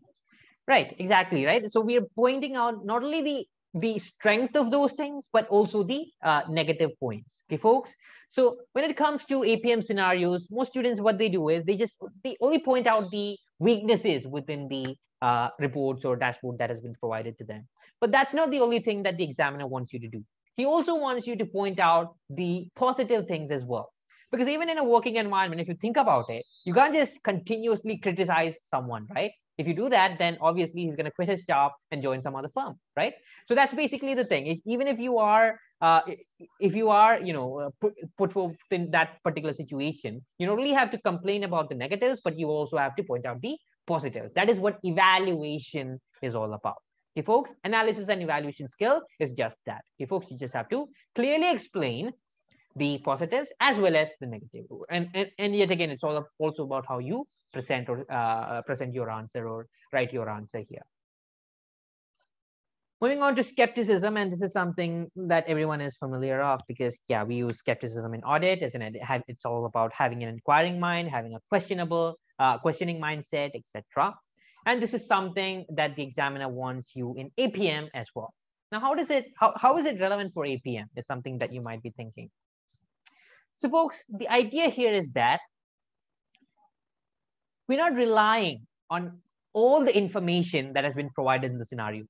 Right, exactly, right? So we are pointing out not only the the strength of those things, but also the uh, negative points. Okay, folks. So when it comes to APM scenarios, most students what they do is they just they only point out the weaknesses within the uh, reports or dashboard that has been provided to them. But that's not the only thing that the examiner wants you to do. He also wants you to point out the positive things as well. Because even in a working environment, if you think about it, you can't just continuously criticize someone, right? If you do that, then obviously he's going to quit his job and join some other firm, right? So that's basically the thing. If, even if you are, uh, if you are, you know, uh, put, put forth in that particular situation, you not only have to complain about the negatives, but you also have to point out the positives. That is what evaluation is all about. Okay, folks, analysis and evaluation skill is just that. Okay, folks, you just have to clearly explain the positives as well as the negative. And, and, and yet again, it's all also about how you present or uh, present your answer or write your answer here. Moving on to skepticism, and this is something that everyone is familiar of because, yeah, we use skepticism in audit. As an it's all about having an inquiring mind, having a questionable, uh, questioning mindset, etc. And this is something that the examiner wants you in APM as well. Now, how does it, how, how is it relevant for APM is something that you might be thinking. So folks, the idea here is that we're not relying on all the information that has been provided in the scenario.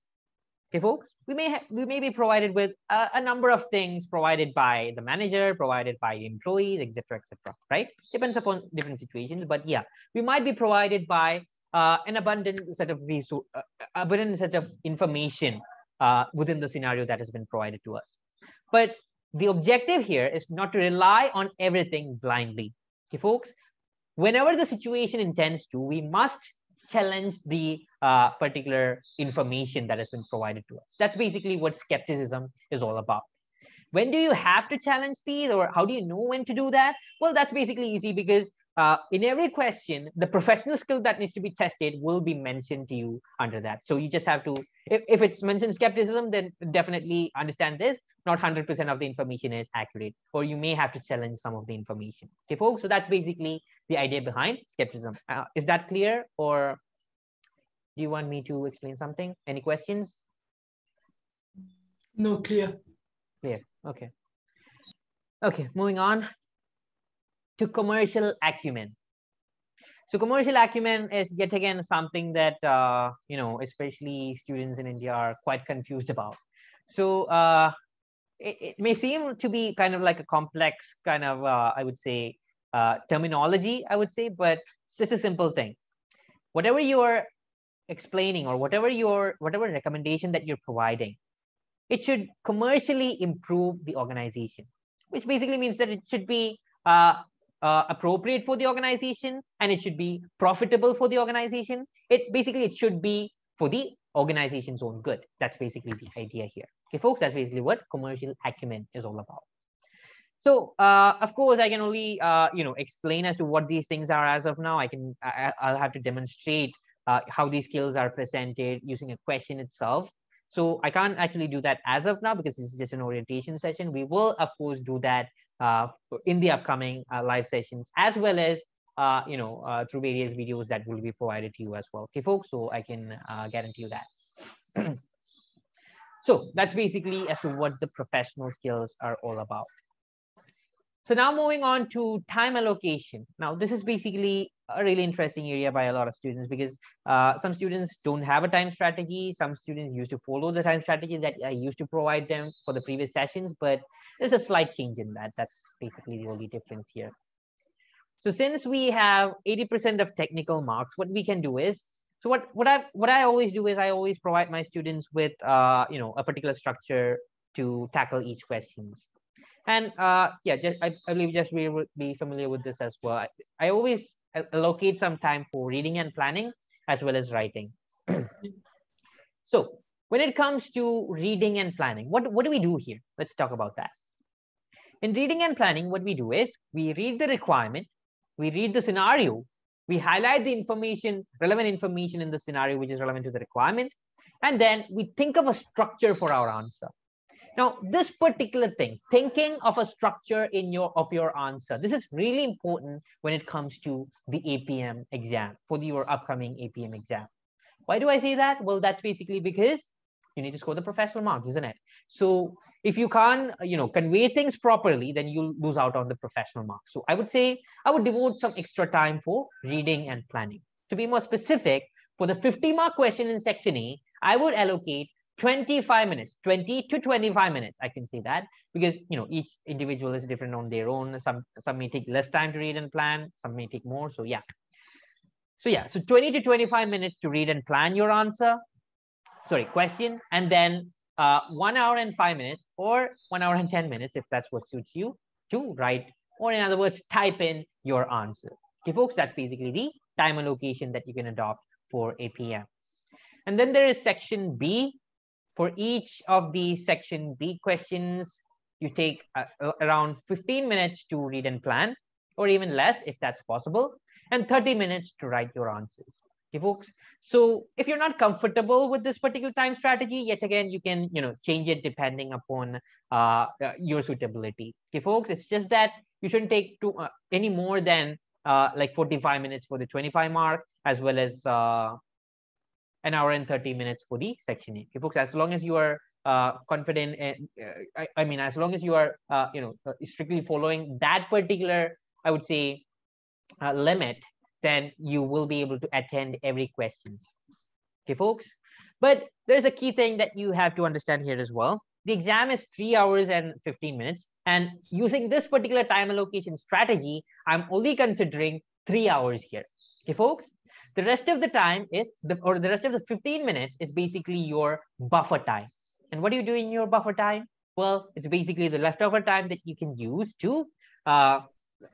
Okay, folks, we may have we may be provided with a, a, number of things provided by the manager, provided by employees, etc., etc. right? Depends upon different situations, but yeah, we might be provided by uh, an abundant set of resource, uh, abundant set of information uh, within the scenario that has been provided to us. But the objective here is not to rely on everything blindly. Okay, folks, whenever the situation intends to, we must challenge the uh, particular information that has been provided to us. That's basically what skepticism is all about. When do you have to challenge these or how do you know when to do that? Well, that's basically easy because uh, in every question, the professional skill that needs to be tested will be mentioned to you under that. So you just have to, if, if it's mentioned skepticism, then definitely understand this. Not 100% of the information is accurate, or you may have to challenge some of the information. Okay, folks. So that's basically the idea behind skepticism. Uh, is that clear, or do you want me to explain something? Any questions? No, clear. Clear. Okay. Okay, moving on to commercial acumen. So commercial acumen is yet again something that, uh, you know, especially students in India are quite confused about. So uh, it, it, may seem to be kind of like a complex kind of, uh, I would say, uh, terminology, I would say, but it's just a simple thing. Whatever you're explaining or whatever your whatever recommendation that you're providing, it should commercially improve the organization, which basically means that it should be uh, uh, appropriate for the organization and it should be profitable for the organization. It basically it should be for the organization's own good. That's basically the idea here. Okay, folks, that's basically what commercial acumen is all about. So, uh, of course, I can only uh, you know explain as to what these things are as of now. I can I, will have to demonstrate uh, how these skills are presented using a question itself. So I can't actually do that as of now because this is just an orientation session. We will, of course, do that in the upcoming uh, live sessions, as well as uh, you know uh, through various videos that will be provided to you as well. Okay, folks. So I can uh, guarantee you that. [clears throat] so that's basically as to what the professional skills are all about. So now moving on to time allocation. Now this is basically a really interesting area by a lot of students because uh, some students don't have a time strategy. Some students used to follow the time strategy that I used to provide them for the previous sessions, but there's a slight change in that. That's basically the only difference here. So since we have 80% of technical marks, what we can do is, so what, what, I, what I always do is I always provide my students with, uh, you know, a particular structure to tackle each questions. And uh, yeah, just I, I believe just we will be familiar with this as well. I, I always allocate some time for reading and planning as well as writing. [clears throat] so when it comes to reading and planning, what, what do we do here? Let's talk about that. In reading and planning, what we do is we read the requirement, we read the scenario, we highlight the information, relevant information in the scenario, which is relevant to the requirement, and then we think of a structure for our answer. Now, this particular thing, thinking of a structure in your of your answer, this is really important when it comes to the APM exam for your upcoming APM exam. Why do I say that? Well, that's basically because you need to score the professional marks, isn't it? So if you can't, you know, convey things properly, then you'll lose out on the professional marks. So I would say I would devote some extra time for reading and planning. To be more specific, for the 50 mark question in section A, I would allocate 25 minutes 20 to 25 minutes i can say that. Because you know each individual is different on their own. Some some may take less time to read and plan some may take more so yeah. So yeah so 20 to 25 minutes to read and plan your answer sorry question and then uh, one hour and five minutes or one hour and 10 minutes if that's what suits you to write or in other words type in your answer. Okay folks that's basically the time allocation that you can adopt for apm and then there is section b for each of the section B questions, you take uh, around 15 minutes to read and plan, or even less if that's possible, and 30 minutes to write your answers. Okay, folks. So if you're not comfortable with this particular time strategy, yet again, you can you know change it depending upon uh, uh your suitability. Okay, folks. It's just that you shouldn't take too uh, any more than uh, like 45 minutes for the 25 mark, as well as uh, an hour and 30 minutes for the section A. Okay, folks, as long as you are uh, confident, and, uh, I, I, mean, as long as you are, uh, you know, uh, strictly following that particular, I would say, uh, limit, then you will be able to attend every questions. Okay, folks. But there's a key thing that you have to understand here as well. The exam is three hours and 15 minutes. And using this particular time allocation strategy, I'm only considering three hours here. Okay, folks. The rest of the time is, the, or the rest of the 15 minutes is basically your buffer time. And what do you do in your buffer time? Well, it's basically the leftover time that you can use to, uh,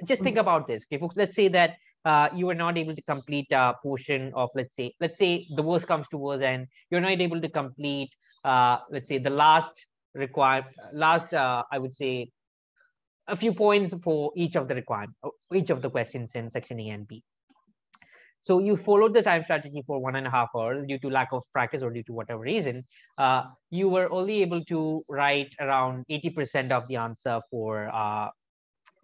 just think about this okay folks let's say that uh, you are not able to complete a portion of let's say let's say the worst comes to worst and you're not able to complete uh, let's say the last required last uh, i would say a few points for each of the requirement each of the questions in section a and b so you followed the time strategy for one and a half hours due to lack of practice or due to whatever reason. Uh, you were only able to write around 80% of the answer for, uh,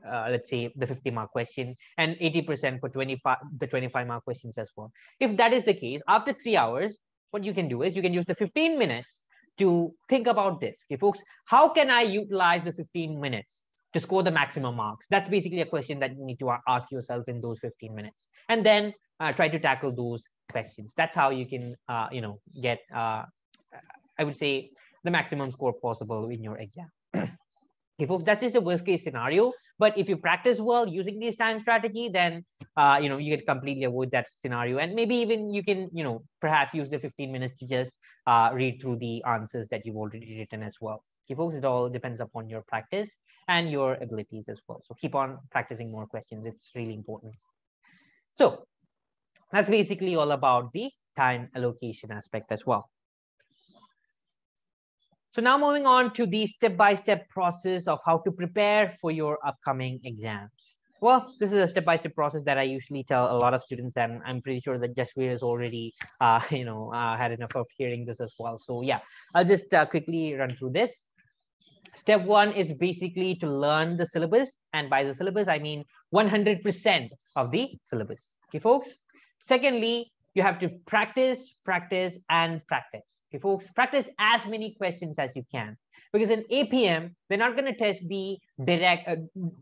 uh, let's say, the 50 mark question and 80% for 25 the 25 mark questions as well. If that is the case, after three hours, what you can do is you can use the 15 minutes to think about this. Okay, folks, how can I utilize the 15 minutes to score the maximum marks? That's basically a question that you need to ask yourself in those 15 minutes. And then uh, try to tackle those questions. That's how you can, uh, you know, get, uh, I would say, the maximum score possible in your exam. [clears throat] folks, that's just a worst case scenario. But if you practice well using this time strategy, then, uh, you know, you can completely avoid that scenario. And maybe even you can, you know, perhaps use the 15 minutes to just uh, read through the answers that you've already written as well. Okay, folks, it all depends upon your practice and your abilities as well. So keep on practicing more questions. It's really important. So that's basically all about the time allocation aspect as well. So now moving on to the step-by-step -step process of how to prepare for your upcoming exams. Well, this is a step-by-step -step process that I usually tell a lot of students, and I'm pretty sure that Jasveer has already, uh, [laughs] you know, uh, had enough of hearing this as well. So yeah, I'll just uh, quickly run through this. Step one is basically to learn the syllabus, and by the syllabus, I mean 100% of the syllabus. Okay, folks. Secondly, you have to practice, practice, and practice. Okay, folks, practice as many questions as you can. Because in APM, they're not going to test the direct, uh,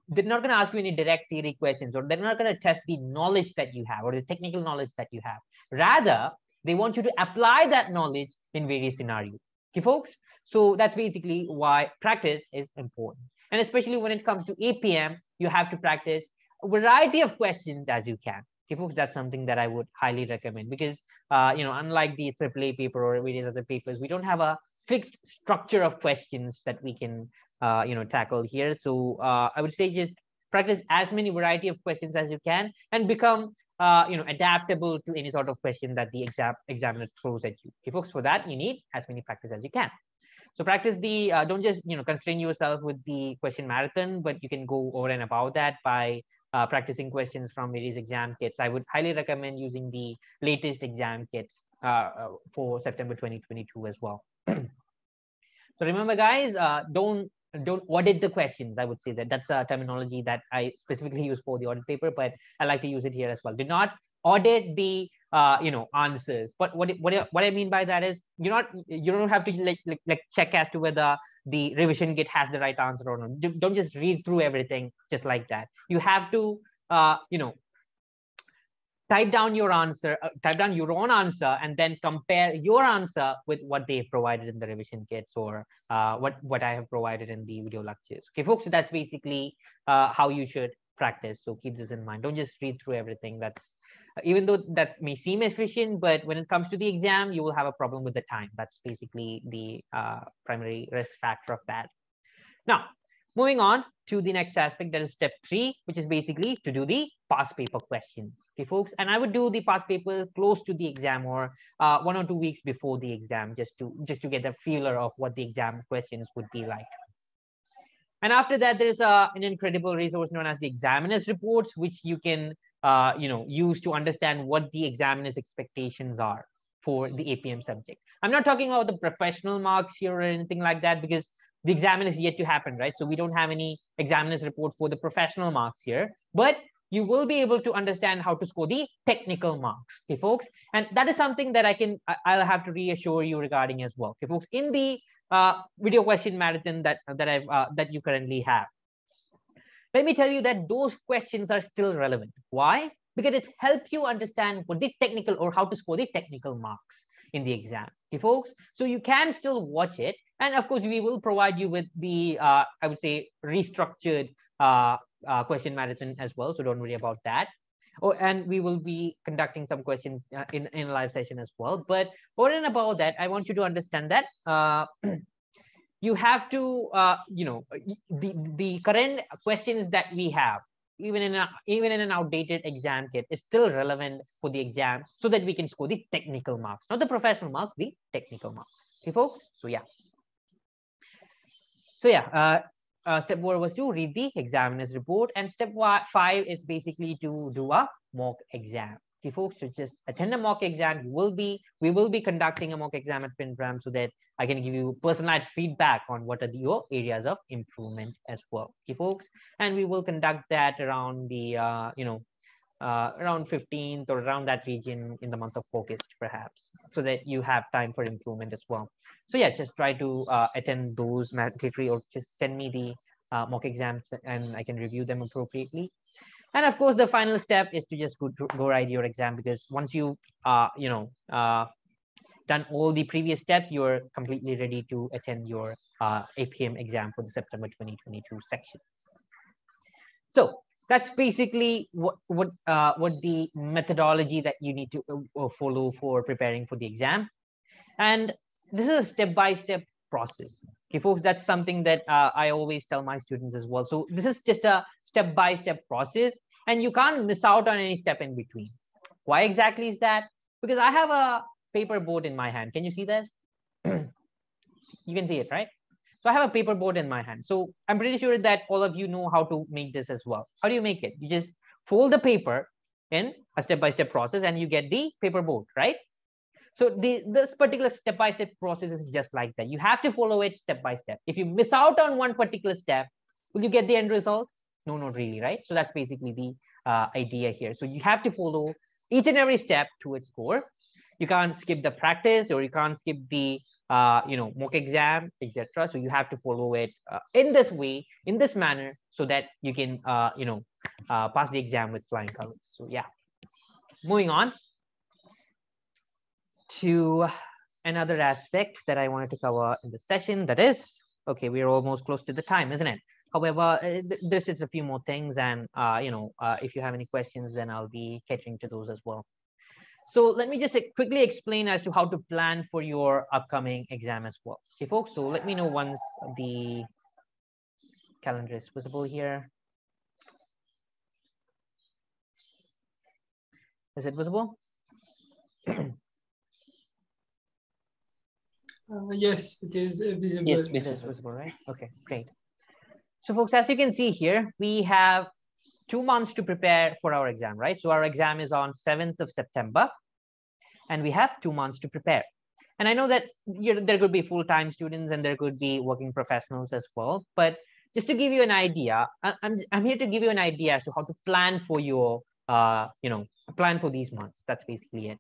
they're not going to ask you any direct theory questions, or they're not going to test the knowledge that you have or the technical knowledge that you have. Rather, they want you to apply that knowledge in various scenarios. Okay, folks? So that's basically why practice is important. And especially when it comes to APM, you have to practice a variety of questions as you can folks that's something that i would highly recommend because uh, you know unlike the AAA paper or various other papers we don't have a fixed structure of questions that we can uh, you know tackle here. So uh, i would say just practice as many variety of questions as you can and become uh, you know adaptable to any sort of question that the exam examiner throws at you. Okay for that you need as many practice as you can. So practice the uh, don't just you know constrain yourself with the question marathon but you can go over and about that by uh, practicing questions from various exam kits. I would highly recommend using the latest exam kits uh, uh for September 2022 as well. [clears throat] so remember guys, uh, don't don't audit the questions. I would say that that's a terminology that I specifically use for the audit paper, but I like to use it here as well. Do not audit the uh, you know answers. But what what what I mean by that is you're not you don't have to like like, like check as to whether the revision kit has the right answer or not. Don't just read through everything just like that. You have to, uh, you know, type down your answer, uh, type down your own answer, and then compare your answer with what they've provided in the revision kits or uh, what what I have provided in the video lectures. Okay, folks, so that's basically uh, how you should practice. So keep this in mind. Don't just read through everything. That's even though that may seem efficient, but when it comes to the exam, you will have a problem with the time. That's basically the uh, primary risk factor of that. Now, moving on to the next aspect, that is step three, which is basically to do the past paper questions. Okay, folks, and I would do the past paper close to the exam or uh, one or two weeks before the exam, just to just to get a feeler of what the exam questions would be like. And after that, there's a, an incredible resource known as the examiner's reports, which you can uh, you know, use to understand what the examiner's expectations are for the APM subject. I'm not talking about the professional marks here or anything like that because the exam is yet to happen, right? So we don't have any examiner's report for the professional marks here, but you will be able to understand how to score the technical marks, okay, folks? And that is something that I can, I'll have to reassure you regarding as well, okay, folks? In the uh, video question marathon that that I've uh, that you currently have, let me tell you that those questions are still relevant. Why? Because it helps you understand what the technical or how to score the technical marks in the exam. Okay, folks? So you can still watch it. And of course, we will provide you with the, uh, I would say, restructured uh, uh, question marathon as well. So don't worry about that. Oh, and we will be conducting some questions uh, in, in live session as well. But over than about that, I want you to understand that uh, [clears throat] you have to, uh, you know, the, the current questions that we have, even in a, even in an outdated exam kit is still relevant for the exam so that we can score the technical marks, not the professional marks, the technical marks. Okay, folks? So yeah. So yeah, uh, uh, step four was to read the examiner's report and step five is basically to do a mock exam okay folks so just attend a mock exam. You will be we will be conducting a mock exam at FinTram so that i can give you personalized feedback on what are the, your areas of improvement as well. Okay folks? And we will conduct that around the uh, you know uh, around 15th or around that region in the month of August, perhaps, so that you have time for improvement as well. So yeah, just try to uh, attend those mandatory or just send me the uh, mock exams and I can review them appropriately and of course the final step is to just go, go write your exam because once you uh you know uh done all the previous steps you're completely ready to attend your uh, apm exam for the september 2022 section. So that's basically what what uh, what the methodology that you need to uh, follow for preparing for the exam. And this is a step by step process Okay, folks, that's something that uh, I always tell my students as well. So this is just a step-by-step process and you can't miss out on any step in between. Why exactly is that? Because I have a paper board in my hand. Can you see this? [clears throat] you can see it, right? So I have a paper board in my hand. So I'm pretty sure that all of you know how to make this as well. How do you make it? You just fold the paper in a step-by-step -step process and you get the paper board, right? So the, this particular step-by-step process is just like that. You have to follow it step by step. If you miss out on one particular step, will you get the end result? No, not really, right? So that's basically the uh, idea here. So you have to follow each and every step to its core. You can't skip the practice or you can't skip the uh, you know mock exam, etc. So you have to follow it uh, in this way, in this manner, so that you can uh, you know uh, pass the exam with flying colors. So yeah, moving on to another aspect that I wanted to cover in the session. That is, okay, we're almost close to the time, isn't it? However, uh, this is a few more things, and uh, you know, uh, if you have any questions, then I'll be catering to those as well. So let me just quickly explain as to how to plan for your upcoming exam as well. Okay, folks. So let me know once the calendar is visible here. Is it visible? [clears throat] Uh, yes, it is uh, visible. Yes, is visible, right? Okay, great. So folks, as you can see here, we have two months to prepare for our exam, right? So our exam is on 7th of September and we have two months to prepare. And I know that there could be full-time students and there could be working professionals as well. But just to give you an idea, I'm, I'm here to give you an idea as to how to plan for your, uh, you know, plan for these months. That's basically it.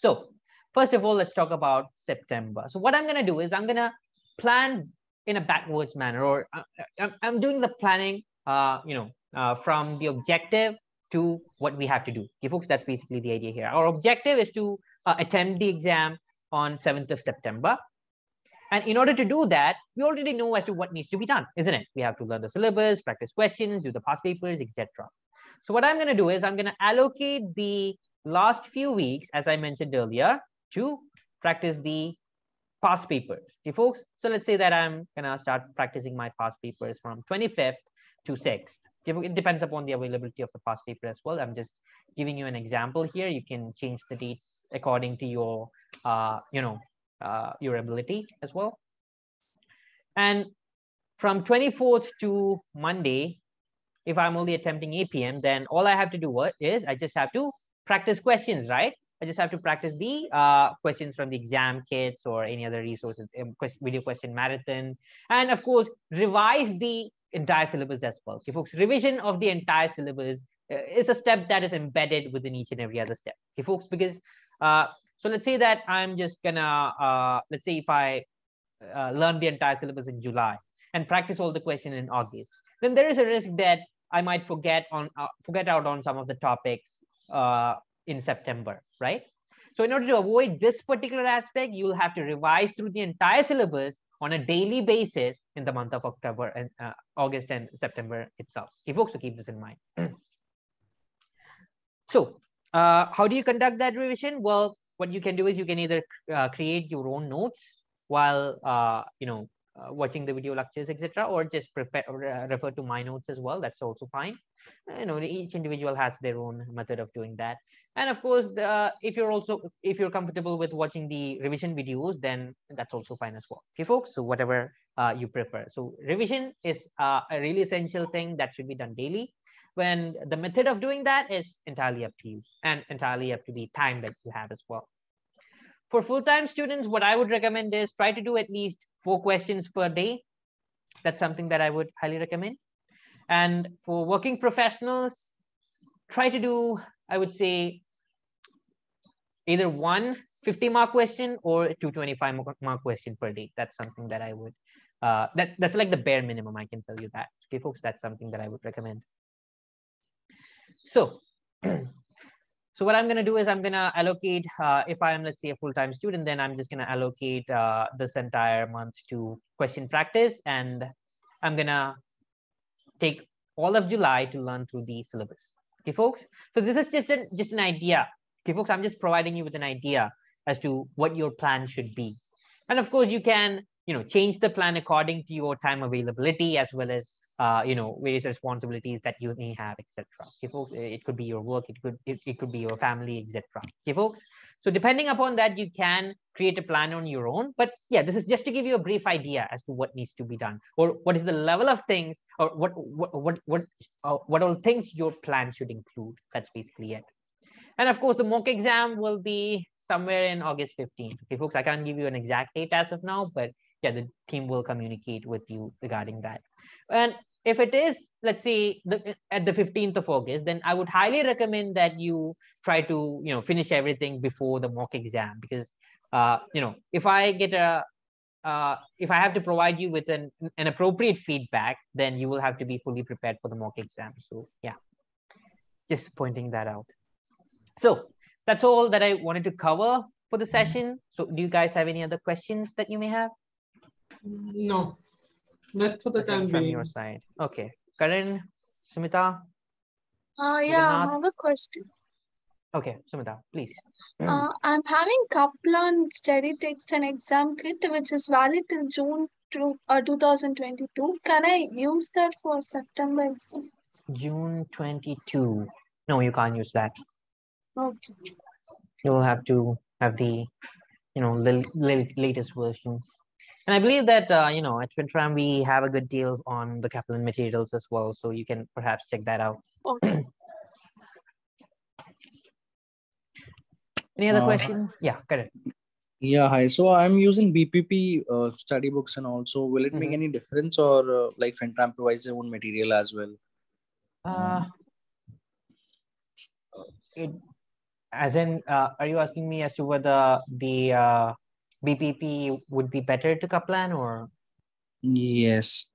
So First of all, let's talk about September. So what I'm going to do is I'm going to plan in a backwards manner, or I'm doing the planning, uh, you know, uh, from the objective to what we have to do. Okay, folks, that's basically the idea here. Our objective is to uh, attend the exam on 7th of September. And in order to do that, we already know as to what needs to be done, isn't it? We have to learn the syllabus, practice questions, do the past papers, etc. So what I'm going to do is I'm going to allocate the last few weeks, as I mentioned earlier, to practice the past papers. Okay, folks? So let's say that I'm gonna start practicing my past papers from 25th to 6th. It depends upon the availability of the past paper as well. I'm just giving you an example here. You can change the dates according to your, uh, you know, uh, your ability as well. And from 24th to Monday, if I'm only attempting APM, then all I have to do what is I just have to practice questions, right? I just have to practice the uh, questions from the exam kits or any other resources, um, video question marathon, and of course, revise the entire syllabus as well. Okay, folks, revision of the entire syllabus uh, is a step that is embedded within each and every other step. Okay, folks, because uh, so let's say that I'm just gonna, uh, let's say if I uh, learn the entire syllabus in July and practice all the question in August, then there is a risk that I might forget on uh, forget out on some of the topics uh, in September, right? So in order to avoid this particular aspect, you will have to revise through the entire syllabus on a daily basis in the month of October and uh, August and September itself. Okay, folks, so keep this in mind. [clears throat] so uh, how do you conduct that revision? Well, what you can do is you can either uh, create your own notes while, uh, you know, uh, watching the video lectures, etc., or just prepare uh, refer to my notes as well. That's also fine. You know, each individual has their own method of doing that. And of course, the, if you're also if you're comfortable with watching the revision videos, then that's also fine as well. Okay, folks. So whatever uh, you prefer. So revision is uh, a really essential thing that should be done daily. When the method of doing that is entirely up to you and entirely up to the time that you have as well. For full-time students, what I would recommend is try to do at least four questions per day. That's something that I would highly recommend. And for working professionals, try to do, I would say, either one 50 mark question or 225 mark question per day. That's something that I would, uh, that, that's like the bare minimum, I can tell you that. Okay, folks, that's something that I would recommend. So [clears throat] So what I'm going to do is I'm going to allocate, uh, if I'm, let's say, a full-time student, then I'm just going to allocate uh, this entire month to question practice. And I'm going to take all of July to learn through the syllabus. Okay, folks? So this is just, an just an idea. Okay, folks, I'm just providing you with an idea as to what your plan should be. And of course, you can, you know, change the plan according to your time availability as well as uh, you know various responsibilities that you may have etc okay folks it could be your work it could it, it could be your family etc okay folks? So depending upon that you can create a plan on your own but yeah this is just to give you a brief idea as to what needs to be done or what is the level of things or what what what what, uh, what all things your plan should include. That's basically it. And of course the mock exam will be somewhere in august 15th okay folks i can't give you an exact date as of now but yeah the team will communicate with you regarding that and if it is, let's say, the, at the 15th of August, then I would highly recommend that you try to, you know, finish everything before the mock exam because, uh, you know, if I get a, uh, if I have to provide you with an, an appropriate feedback, then you will have to be fully prepared for the mock exam. So yeah, just pointing that out. So that's all that I wanted to cover for the session. So do you guys have any other questions that you may have? No. Not for the okay, time from being. your side. Okay. Karan, Sumita? Uh, yeah, I have a question. Okay, Sumita, please. Uh, I'm having Kaplan study text and exam kit, which is valid till June to, uh, 2022. Can I use that for September exams? June 22. No, you can't use that. Okay. You will have to have the, you know, the latest version. And I believe that, uh, you know, at FinTram, we have a good deal on the Kaplan materials as well. So you can perhaps check that out. [clears throat] Any other uh, question? Yeah, correct. Yeah, hi. So I'm using BPP uh, study books and also will it mm -hmm. make any difference or uh, like FinTram provides their own material as well? Uh, it, as in, uh, are you asking me as to whether the uh, BPP would be better to Kaplan or? Yes.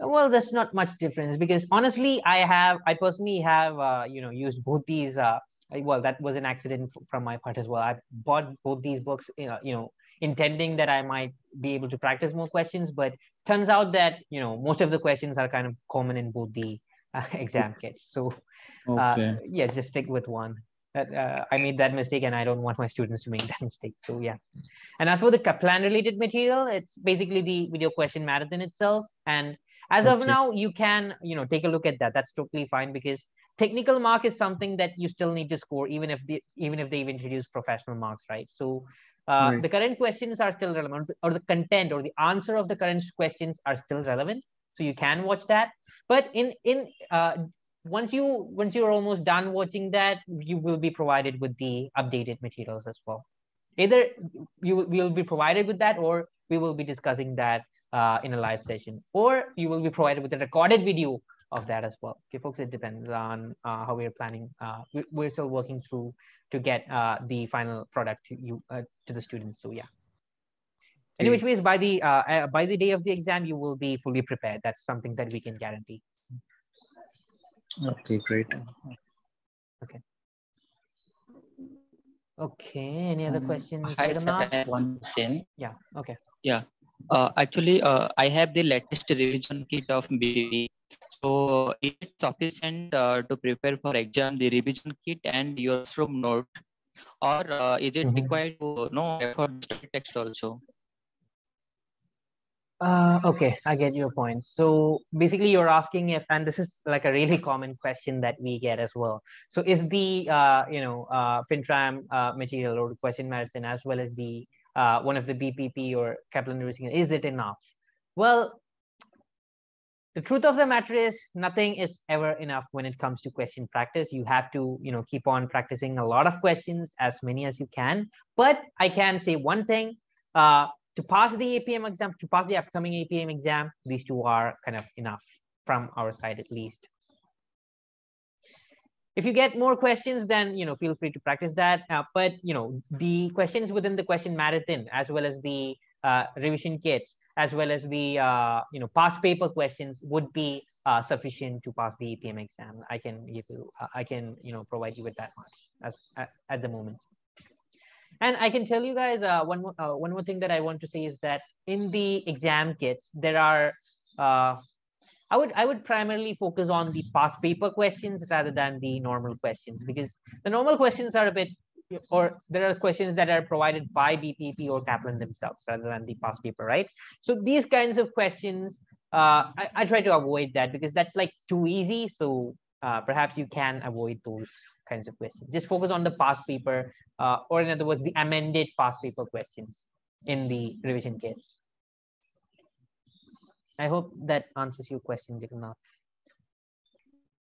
Well, there's not much difference because honestly, I have, I personally have, uh, you know, used both these. Uh, well, that was an accident from my part as well. I bought both these books, you know, you know, intending that I might be able to practice more questions, but turns out that you know most of the questions are kind of common in both the uh, [laughs] exam kits. So, uh, okay. yeah, just stick with one uh, I made that mistake and I don't want my students to make [laughs] that mistake. So yeah. And as for the Kaplan related material, it's basically the video question marathon itself. And as okay. of now, you can, you know, take a look at that. That's totally fine because technical mark is something that you still need to score even if the even if they've introduced professional marks, right? So uh, right. the current questions are still relevant or the content or the answer of the current questions are still relevant. So you can watch that. But in in uh, once you once you're almost done watching that you will be provided with the updated materials as well. Either you will, be provided with that or we will be discussing that uh, in a live session or you will be provided with a recorded video of that as well. Okay folks it depends on uh, how we're planning uh, we, are still working through to get uh, the final product to you uh, to the students so yeah. In which ways by the uh, by the day of the exam you will be fully prepared. That's something that we can guarantee Okay, great. Okay. Okay. Any other um, questions? Hi, sir, one question. Yeah. Okay. Yeah. Uh, actually, uh, I have the latest revision kit of BB. So is it sufficient uh, to prepare for exam the revision kit and your from note, or uh, is it mm -hmm. required to know for text also? Uh, okay, I get your point. So basically, you're asking if, and this is like a really common question that we get as well. So is the uh, you know uh, FinTram uh, material or question medicine as well as the uh, one of the BPP or Kaplan is it enough? Well, the truth of the matter is nothing is ever enough when it comes to question practice you have to you know keep on practicing a lot of questions as many as you can but i can say one thing uh, to pass the apm exam to pass the upcoming apm exam these two are kind of enough from our side at least if you get more questions then you know feel free to practice that uh, but you know the questions within the question marathon as well as the uh, revision kits as well as the uh, you know past paper questions would be uh, sufficient to pass the APM exam. I can give you, uh, I can you know provide you with that much as at, at the moment. And I can tell you guys uh, one more uh, one more thing that I want to say is that in the exam kits there are uh, I would I would primarily focus on the past paper questions rather than the normal questions because the normal questions are a bit or there are questions that are provided by BPP or Kaplan themselves rather than the past paper, right? So these kinds of questions, uh, I, I, try to avoid that because that's like too easy. So uh, perhaps you can avoid those kinds of questions. Just focus on the past paper, uh, or in other words, the amended past paper questions in the revision kits. I hope that answers your question, Jagannath.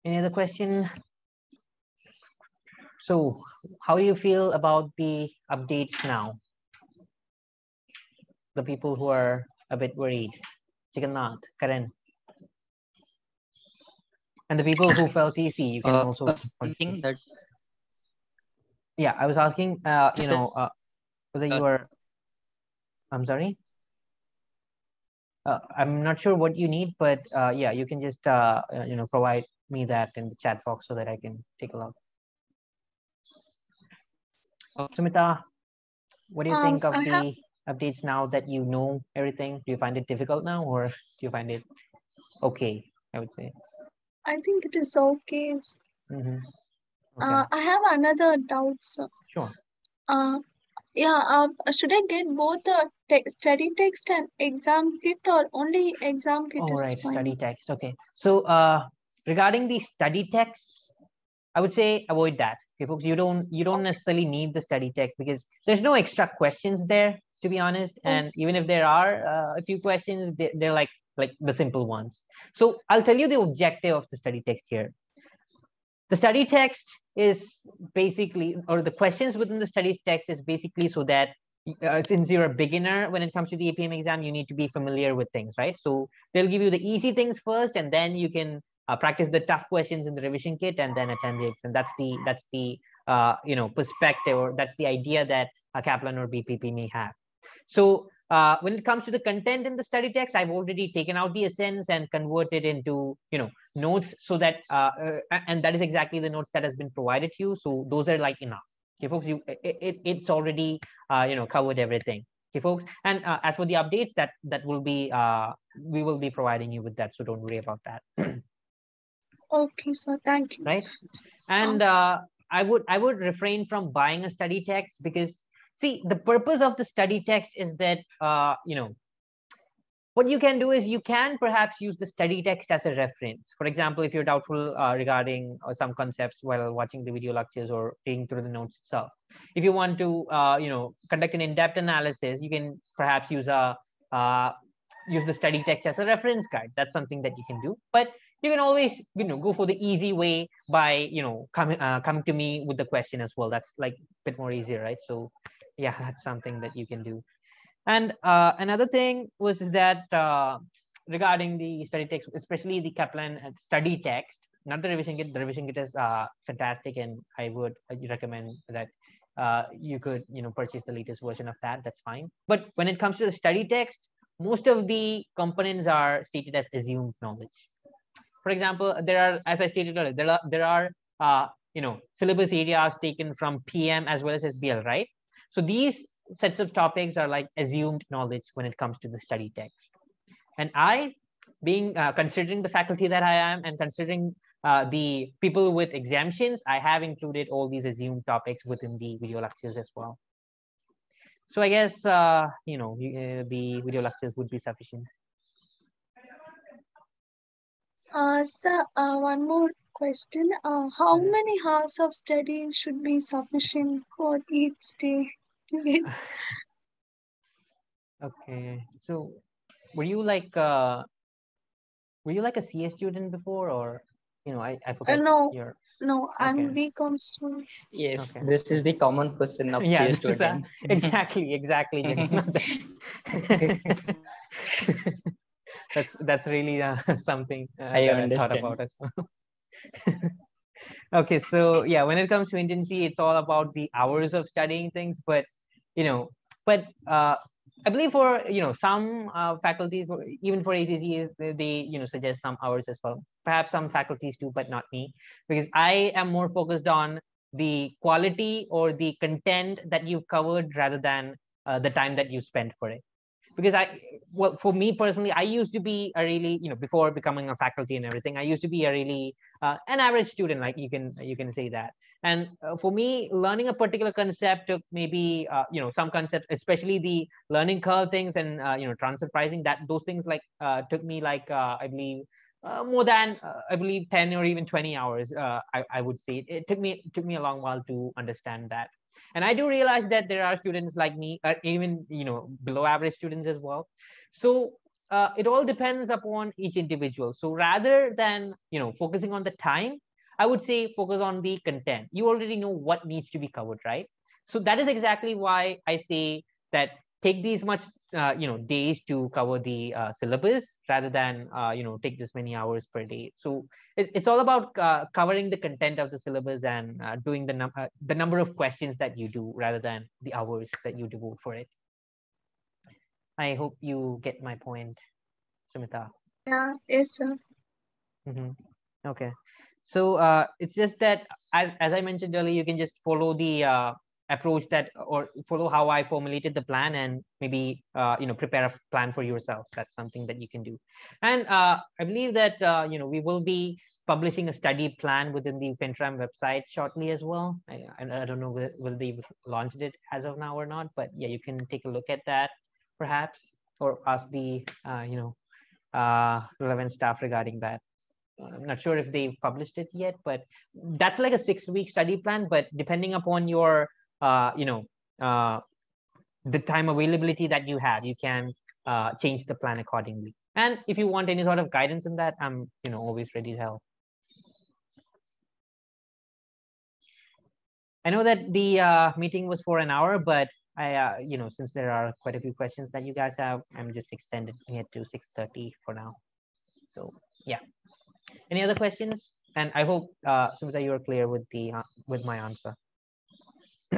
Any other question? So how do you feel about the updates now? The people who are a bit worried, Jagannath, Karan. And the people who felt TC, you can uh, also. Something that. Yeah, I was asking, uh, you know, uh, whether you are. I'm sorry. Uh, I'm not sure what you need, but uh, yeah, you can just uh, uh, you know provide me that in the chat box so that I can take a look. Sumita, what do you um, think of I the have... updates now that you know everything? Do you find it difficult now or do you find it okay? I would say. I think it is okay. Mm-hmm. okay. Uh, I have another doubt, sir. Sure. Uh, yeah, uh, should I get both the te- study text and exam kit or only exam kit? All right, fine? study text. Okay. So uh, regarding the study texts, I would say avoid that okay folks you don't you don't necessarily need the study text because there's no extra questions there to be honest and even if there are uh, a few questions they, they're like like the simple ones so i'll tell you the objective of the study text here the study text is basically or the questions within the study text is basically so that uh, since you're a beginner when it comes to the apm exam you need to be familiar with things right so they'll give you the easy things first and then you can uh, practice the tough questions in the revision kit and then attend the exam. That's the that's the uh, you know perspective or that's the idea that a Kaplan or BPP may have. So uh, when it comes to the content in the study text, I've already taken out the essence and converted into you know notes so that uh, uh, and that is exactly the notes that has been provided to you. So those are like enough. Okay, folks, you it, it it's already uh, you know covered everything. Okay, folks. And as for the updates, that that will be we will be providing you with that. So don't worry about that. [clears throat] Okay, so thank you. Right. And uh, I would I would refrain from buying a study text because see the purpose of the study text is that uh, you know what you can do is you can perhaps use the study text as a reference. For example, if you're doubtful uh, regarding uh, some concepts while watching the video lectures or reading through the notes itself, if you want to, uh, you know, conduct an in-depth analysis, you can perhaps use a uh, use the study text as a reference guide. That's something that you can do. But you can always you know go for the easy way by you know coming uh, coming to me with the question as well that's like a bit more easier right so yeah that's something that you can do. And uh, another thing was that uh, regarding the study text especially the kaplan uh, study text not the revision kit the revision kit is uh, fantastic and i would recommend that uh, you could you know purchase the latest version of that that's fine. But when it comes to the study text most of the components are stated as assumed knowledge. For example, there are, as I stated earlier, there are, there are uh, you know, syllabus areas taken from PM as well as SBL, right? So these sets of topics are like assumed knowledge when it comes to the study text. And I, being uh, considering the faculty that I am and considering uh, the people with exemptions, I have included all these assumed topics within the video lectures as well. So I guess, uh, you know, uh, the video lectures would be sufficient. Uh, sir, uh, one more question. Uh, how Mhm. many hours of study should be sufficient for each day? Okay. So were you like uh were you like a CA student before or you know I, I forgot no. your no, I'm Okay. BCom student. Yes, Okay. this is the common question of [laughs] yeah CA this is, uh, [laughs] exactly exactly [laughs] that's that's really uh, something uh, I that I thought about as well. okay, so yeah, when it comes to Indian CA, it's all about the hours of studying things, but you know, but uh, I believe for you know some uh, faculties, even for ACCs, they, you know suggest some hours as well. Perhaps some faculties do, but not me, because I am more focused on the quality or the content that you've covered rather than uh, the time that you spent for it. Because i well for me personally i used to be a really you know before becoming a faculty and everything i used to be a really uh, an average student like you can you can say that and uh, for me learning a particular concept took maybe uh, you know some concepts especially the learning curve things and uh, you know transfer pricing that those things like uh, took me like uh, i believe uh, more than I believe 10 or even 20 hours. I, I would say it, it took me it took me a long while to understand that, and I do realize that there are students like me, even you know below average students as well. So uh, it all depends upon each individual. So rather than you know focusing on the time, I would say focus on the content. You already know what needs to be covered, right? So that is exactly why I say that take these much uh, you know days to cover the uh, syllabus rather than uh, you know take this many hours per day so it, it's all about uh, covering the content of the syllabus and uh, doing the, num- uh, the number of questions that you do rather than the hours that you devote for it i hope you get my point sumita Yeah, yes, sir. hmm Okay. So uh, it's just that, as, as I mentioned earlier, you can just follow the uh, approach that, or follow how I formulated the plan and maybe, uh, you know, prepare a plan for yourself. That's something that you can do. And uh, I believe that, uh, you know, we will be publishing a study plan within the Fintram website shortly as well. I, I don't know whether, whether they've launched it as of now or not, but yeah, you can take a look at that perhaps, or ask the, uh, you know, relevant staff regarding that. I'm not sure if they've published it yet, but that's like a six week study plan. But depending upon your, uh, you know, uh, the time availability that you have, you can uh, change the plan accordingly. And if you want any sort of guidance in that, I'm, you know, always ready to help. I know that the uh, meeting was for an hour, but I, uh, you know, since there are quite a few questions that you guys have, I'm just extending it to 6:30 for now. So yeah. Any other questions? And I hope, uh, Sumita, you are clear with the uh, with my answer. [clears throat]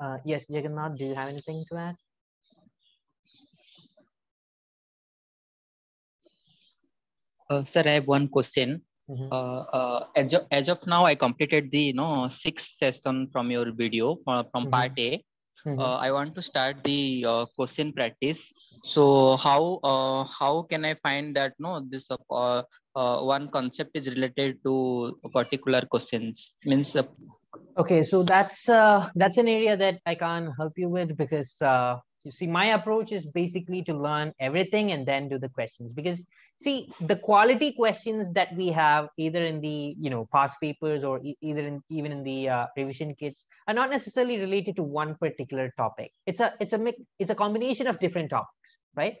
uh, yes, Jagannath, do you have anything to add? Uh, sir, I have one question. Mhm. Uh, uh, as, of, as of now, I completed the you know sixth session from your video uh, from Mhm. part A. Mhm. Uh, I want to start the uh, question practice. So how uh, how can I find that no this uh, uh, one concept is related to particular questions means uh, Okay, so that's uh, that's an area that I can't help you with because uh, you see, my approach is basically to learn everything and then do the questions. Because see, the quality questions that we have either in the you know past papers or e- either in even in the uh, revision kits are not necessarily related to one particular topic. It's a it's a mix, it's a combination of different topics, right?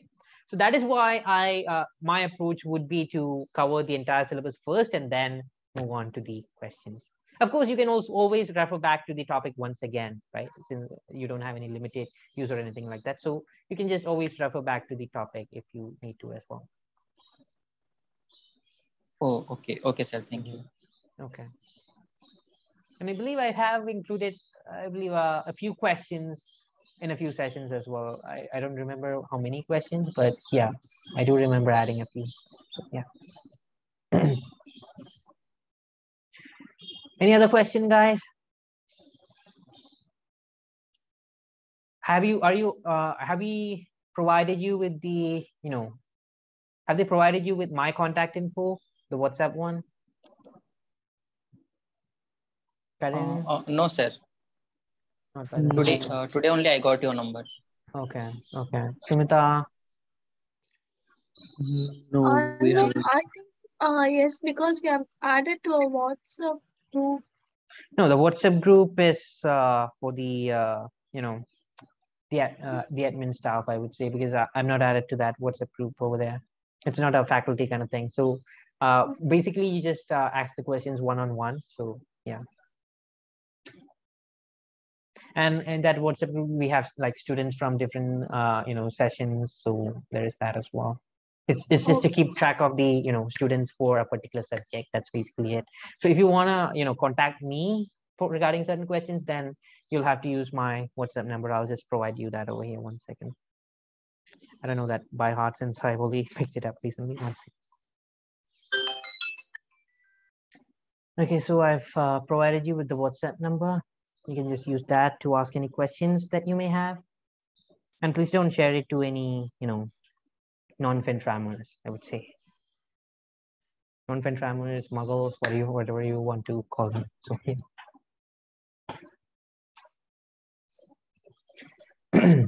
So that is why I uh, my approach would be to cover the entire syllabus first and then move on to the questions. Of course, you can also always refer back to the topic once again, right? Since you don't have any limited use or anything like that. So you can just always refer back to the topic if you need to as well. Oh okay okay sir thank you. Okay. And I believe I have included, I believe, uh, a few questions in a few sessions as well. I, I don't remember how many questions, but yeah, I do remember adding a few. Yeah. [clears throat] Any other question, guys? Have you, are you, uh, have we provided you with the, you know, have they provided you with my contact info, the WhatsApp one? Uh, uh, no sir today uh, today only I got your number. Okay, okay. Sumita, No, Uh, we no, haven't. I think uh, yes, because we have added to a WhatsApp group. No, the WhatsApp group is uh, for the uh, you know the uh, the admin staff, I would say, because I, I'm not added to that WhatsApp group over there. It's not a faculty kind of thing. So uh, basically, you just uh, ask the questions one on one. So yeah. And in that WhatsApp group, we have like students from different uh, you know sessions. So there is that as well. It's it's just to keep track of the you know students for a particular subject. That's basically it. So if you wanna you know contact me for regarding certain questions, then you'll have to use my WhatsApp number. I'll just provide you that over here. One second. I don't know that by heart since I've [laughs] only picked it up recently. One second. Okay, so I've uh, provided you with the WhatsApp number. You can just use that to ask any questions that you may have. And please don't share it to any, you know, non-Fintrammers, I would say. Non-Fintrammers, muggles, whatever you, whatever you want to call them. So yeah. [clears throat]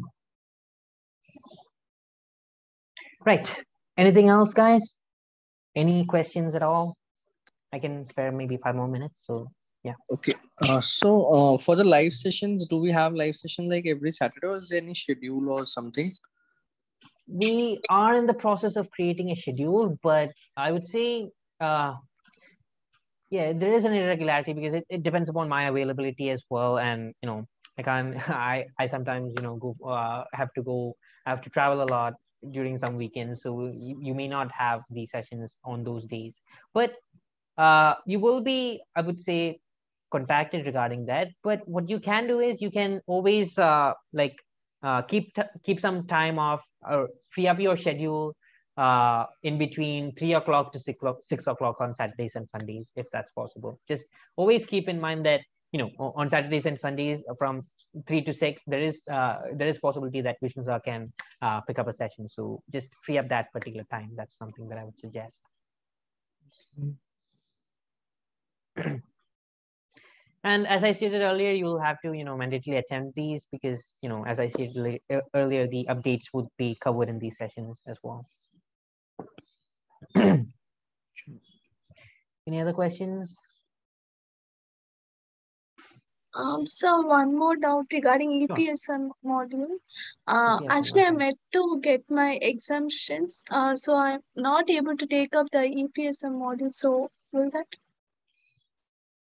right. Anything else, guys? Any questions at all? I can spare maybe five more minutes. So yeah. Okay. Uh, so uh, for the live sessions, do we have live session like every Saturday or is there any schedule or something? we are in the process of creating a schedule, but I would say, uh, yeah, there is an irregularity because it, it depends upon my availability as well. And, you know, I can't, [laughs] I, I sometimes, you know, go, uh, have to go, I have to travel a lot during some weekends. So you, you may not have these sessions on those days, but uh, you will be, I would say, contacted regarding that. But what you can do is you can always uh, like uh, keep keep some time off or free up your schedule uh, in between three o'clock to six o'clock, six o'clock on Saturdays and Sundays, if that's possible. Just always keep in mind that you know on Saturdays and Sundays from three to six, there is uh, there is possibility that Vishnu can uh, pick up a session. So just free up that particular time. That's something that I would suggest. [clears throat] And as I stated earlier, you will have to, you know, mandatorily attend these because, you know, as I stated earlier, the updates would be covered in these sessions as well. [clears throat] Any other questions? Um, so one more doubt regarding Sure. EPSM module. Uh, EPSM, actually, I okay. meant to get my exemptions. Uh, so I'm not able to take up the EPSM module. So will that?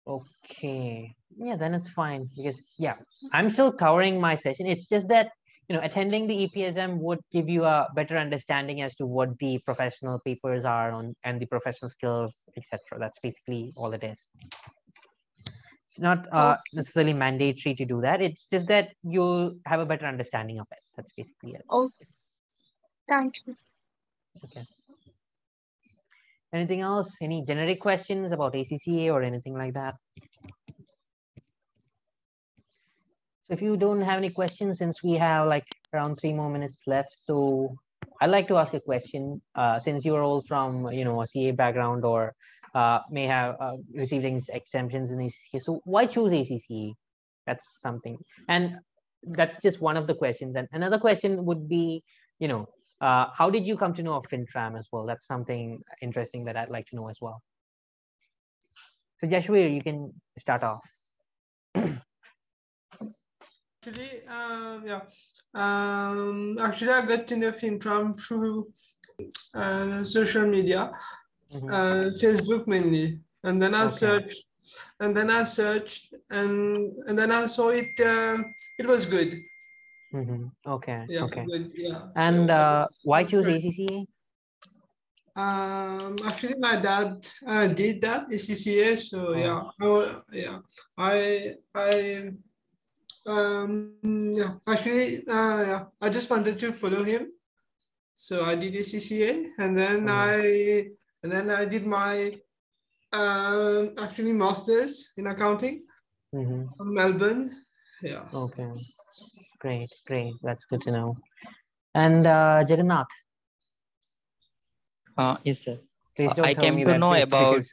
Okay. Yeah, then it's fine because, yeah, I'm still covering my session. It's just that, you know, attending the EPSM would give you a better understanding as to what the professional papers are on and the professional skills, etc. That's basically all it is. It's not uh, necessarily mandatory to do that. It's just that you'll have a better understanding of it. That's basically it. Okay. Thank you. Okay. Anything else? Any generic questions about ACCA or anything like that? So if you don't have any questions, since we have like around three more minutes left, so I'd like to ask a question. Uh, since you are all from you know a CA background or uh, may have uh, received ex- exemptions in ACCA, so why choose ACCA? That's something, and that's just one of the questions. And another question would be, you know, uh, how did you come to know of FinTram as well? That's something interesting that I'd like to know as well. So Joshua, you can start off. Actually, um, yeah. Um, actually, I got to know Fintram through uh, social media, Mhm. uh, Facebook mainly, and then I Okay. searched, and then I searched, and and then I saw it. Um, it was good. Mhm. Okay. Yeah, Okay. good. Yeah. And so uh, why choose. ACCA? Um, actually, my dad uh, did that ACCA, so Oh. yeah, I, yeah, I, I, um, yeah, actually, uh, yeah, I just wanted to follow him, so I did ACCA, and then Mhm. I, and then I did my, um, actually masters in accounting Mhm. from Melbourne. Yeah. Okay. Great. Great. That's good to know. And uh, Jagannath, Uh, yes, sir. please Uh, don't I tell came me to that know it's about. because-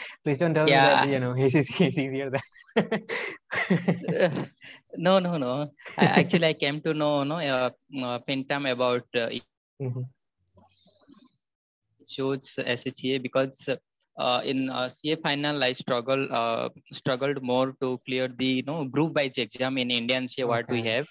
[laughs] please don't tell me that Yeah. you know [laughs] ACCA is easier than. [laughs] no, no, no. I, actually, I came to know, no, uh, uh, FinTram about. Uh, Mhm. chose ACCA because uh, in uh, CA final, I struggle uh, struggled more to clear the you know group wise exam in Indian CA okay. what we have.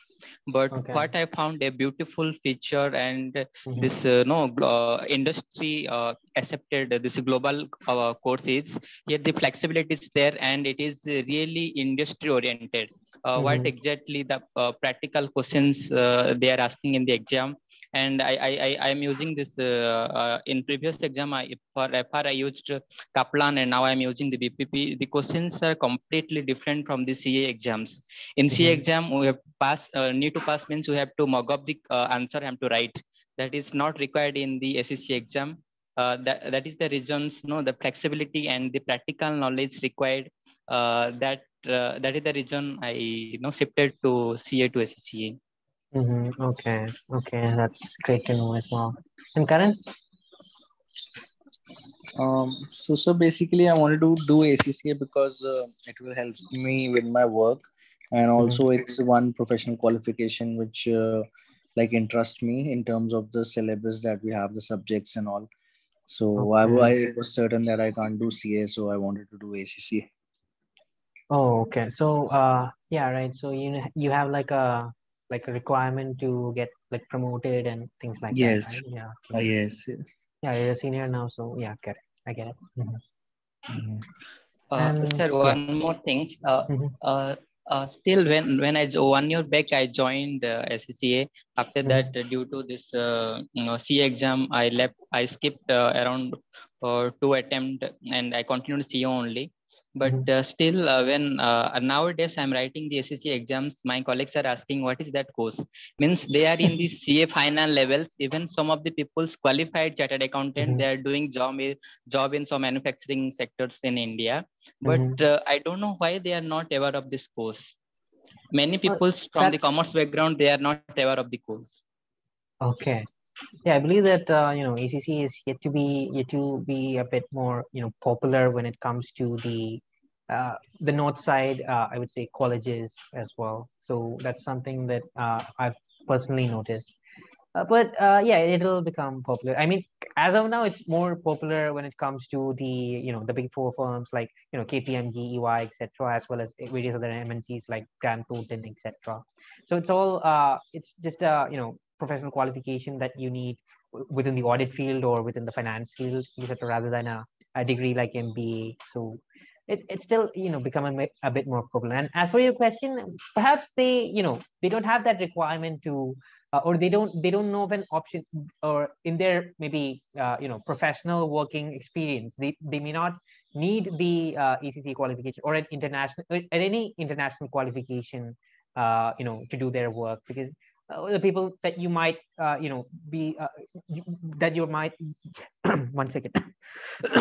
But okay. what I found a beautiful feature and mm-hmm. this uh, no uh, industry uh, accepted this global uh, course is here the flexibility is there and it is really industry oriented. Uh, mm-hmm. What exactly the uh, practical questions they are asking in the exam and I I I am using this uh, uh, in previous exam. I for FR I used Kaplan, and now I am using the BPP. The questions are completely different from the CA exams. In mm-hmm. CA exam, we have pass uh, need to pass means we have to mug up the uh, answer, have to write. That is not required in the SCC exam. Uh, that that is the reasons, no, the flexibility and the practical knowledge required. Uh, that that is the reason I you know shifted to CA to ACCA. Mm-hmm. Okay, okay, that's great to know as well. And Karan? Um, so, so basically, I wanted to do ACCA because uh, it will help me with my work, and mm-hmm. also mm-hmm. it's one professional qualification which uh, like interest me in terms of the syllabus that we have, the subjects and all. So okay. I, I was certain that I can't do CA, so I wanted to do ACCA. Oh, okay. So, uh, yeah, right. So you you have like a like a requirement to get like promoted and things like yes. that. Right? Yeah. Uh, yes, yes. Yeah, you're a senior now, so yeah, get it. I get it. Mm-hmm. Mm-hmm. Uh, and, sir, one yeah. more thing. Uh, mm-hmm. uh, uh, still, when when I one year back, I joined uh, ACCA. After mm-hmm. that, uh, due to this uh, you know, C exam, I left. I skipped uh, around uh, two attempt, and I continued CA only but mm-hmm. uh, still uh, when uh, nowadays i'm writing the scc exams my colleagues are asking what is that course means they are in the [laughs] ca final levels even some of the people's qualified chartered accountant mm-hmm. they are doing job job in some manufacturing sectors in india but mm-hmm. Uh, i don't know why they are not aware of this course many people from the commerce background they are not aware of the course okay yeah i believe that uh, you know acc is yet to be yet to be a bit more you know popular when it comes to the uh, the north side uh, i would say colleges as well. So that's something that uh, i've personally noticed. Uh, but uh, yeah it'll become popular. I mean as of now it's more popular when it comes to the you know the big four firms like you know kpmg ey etc as well as various other mncs like grant thornton etc so it's all uh, it's just a you know professional qualification that you need within the audit field or within the finance field, etc., rather than a, a degree like MBA. So it, it's still you know becoming a, bit more popular. And as for your question, perhaps they you know they don't have that requirement to. Uh, or they don't they don't know of an option or in their maybe uh, you know professional working experience they, they may not need the uh, ACC qualification or an international at any international qualification uh, you know to do their work because uh, the people that you might uh, you know be uh, you, that you might [coughs] one second. [coughs]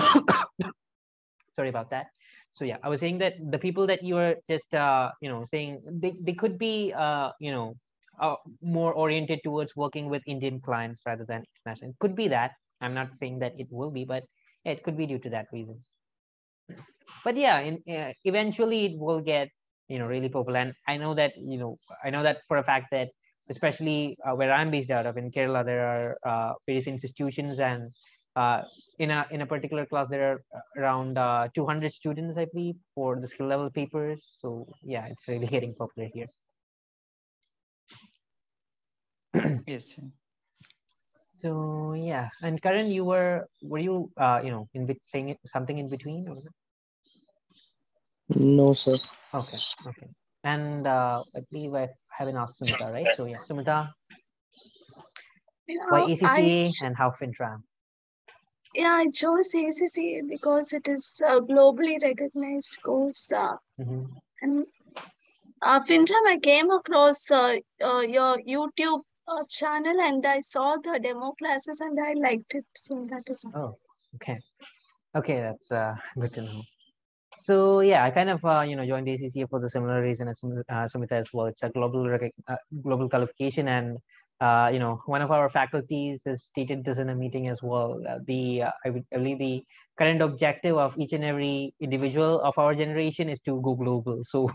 Sorry about that. So yeah i was saying that the people that you are just uh, you know saying they, they could be uh, you know uh, more oriented towards working with indian clients rather than international. It could be that. I'm not saying that it will be but it could be due to that reason. But yeah in, eventually it will get you know really popular. And i know that you know i know that for a fact that especially uh, where I'm based out of in Kerala, there are uh, various institutions, and uh, in a in a particular class, there are around 200 students, I believe, for the skill level papers. So yeah, it's really [laughs] getting popular here. [clears throat] yes. So yeah, and Karan, you were were you uh, you know in saying something in between? Or no, sir. Okay, okay. And uh, I believe I haven't asked Sumita, right? So yeah, Sumita, why ACCA I, and how FinTram? Yeah, I chose ACCA because it is a globally recognized course. Uh, mm-hmm. And uh, FinTram, I came across uh, uh, your YouTube uh, channel and I saw the demo classes and I liked it. So that is. Oh, okay. Okay, that's uh, [laughs] good to know so yeah, I kind of uh, you know joined ACCA for the similar reason as uh, Sumita as well. It's a global uh, global qualification, and uh, you know one of our faculties has stated this in a meeting as well. Uh, the uh, I, would, I believe the current objective of each and every individual of our generation is to go global. [laughs] So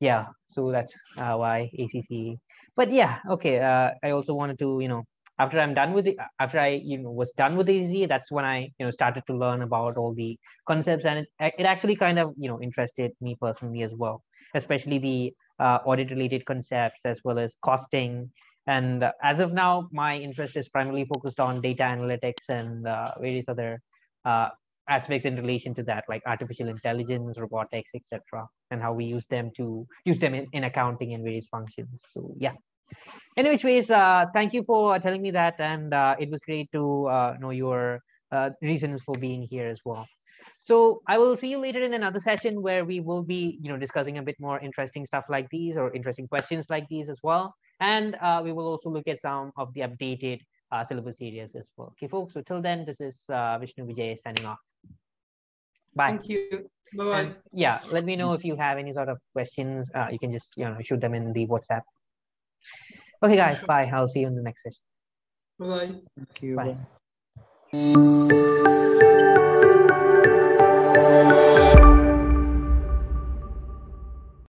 yeah, so that's why ACCA. But yeah, okay. I also wanted to you know after I'm done with it, after I you know was done with ACCA, that's when I you know started to learn about all the concepts, and it, it actually kind of you know interested me personally as well, especially the uh, audit related concepts as well as costing. And uh, as of now, my interest is primarily focused on data analytics and uh, various other uh, aspects in relation to that, like artificial intelligence, robotics, etc., and how we use them to use them in, in accounting and various functions. So yeah. In which ways, uh, thank you for telling me that, and uh, it was great to uh, know your uh, reasons for being here as well. So I will see you later in another session where we will be, you know, discussing a bit more interesting stuff like these or interesting questions like these as well. And uh, we will also look at some of the updated uh, syllabus areas as well. Okay, folks. So till then, this is Vishnu Vijay signing off. Bye. Thank you. Bye bye. yeah, let me know if you have any sort of questions. you can just, you know, shoot them in the WhatsApp. Okay, guys, bye. I'll see you in the next session. Bye. Thank you. Bye. bye.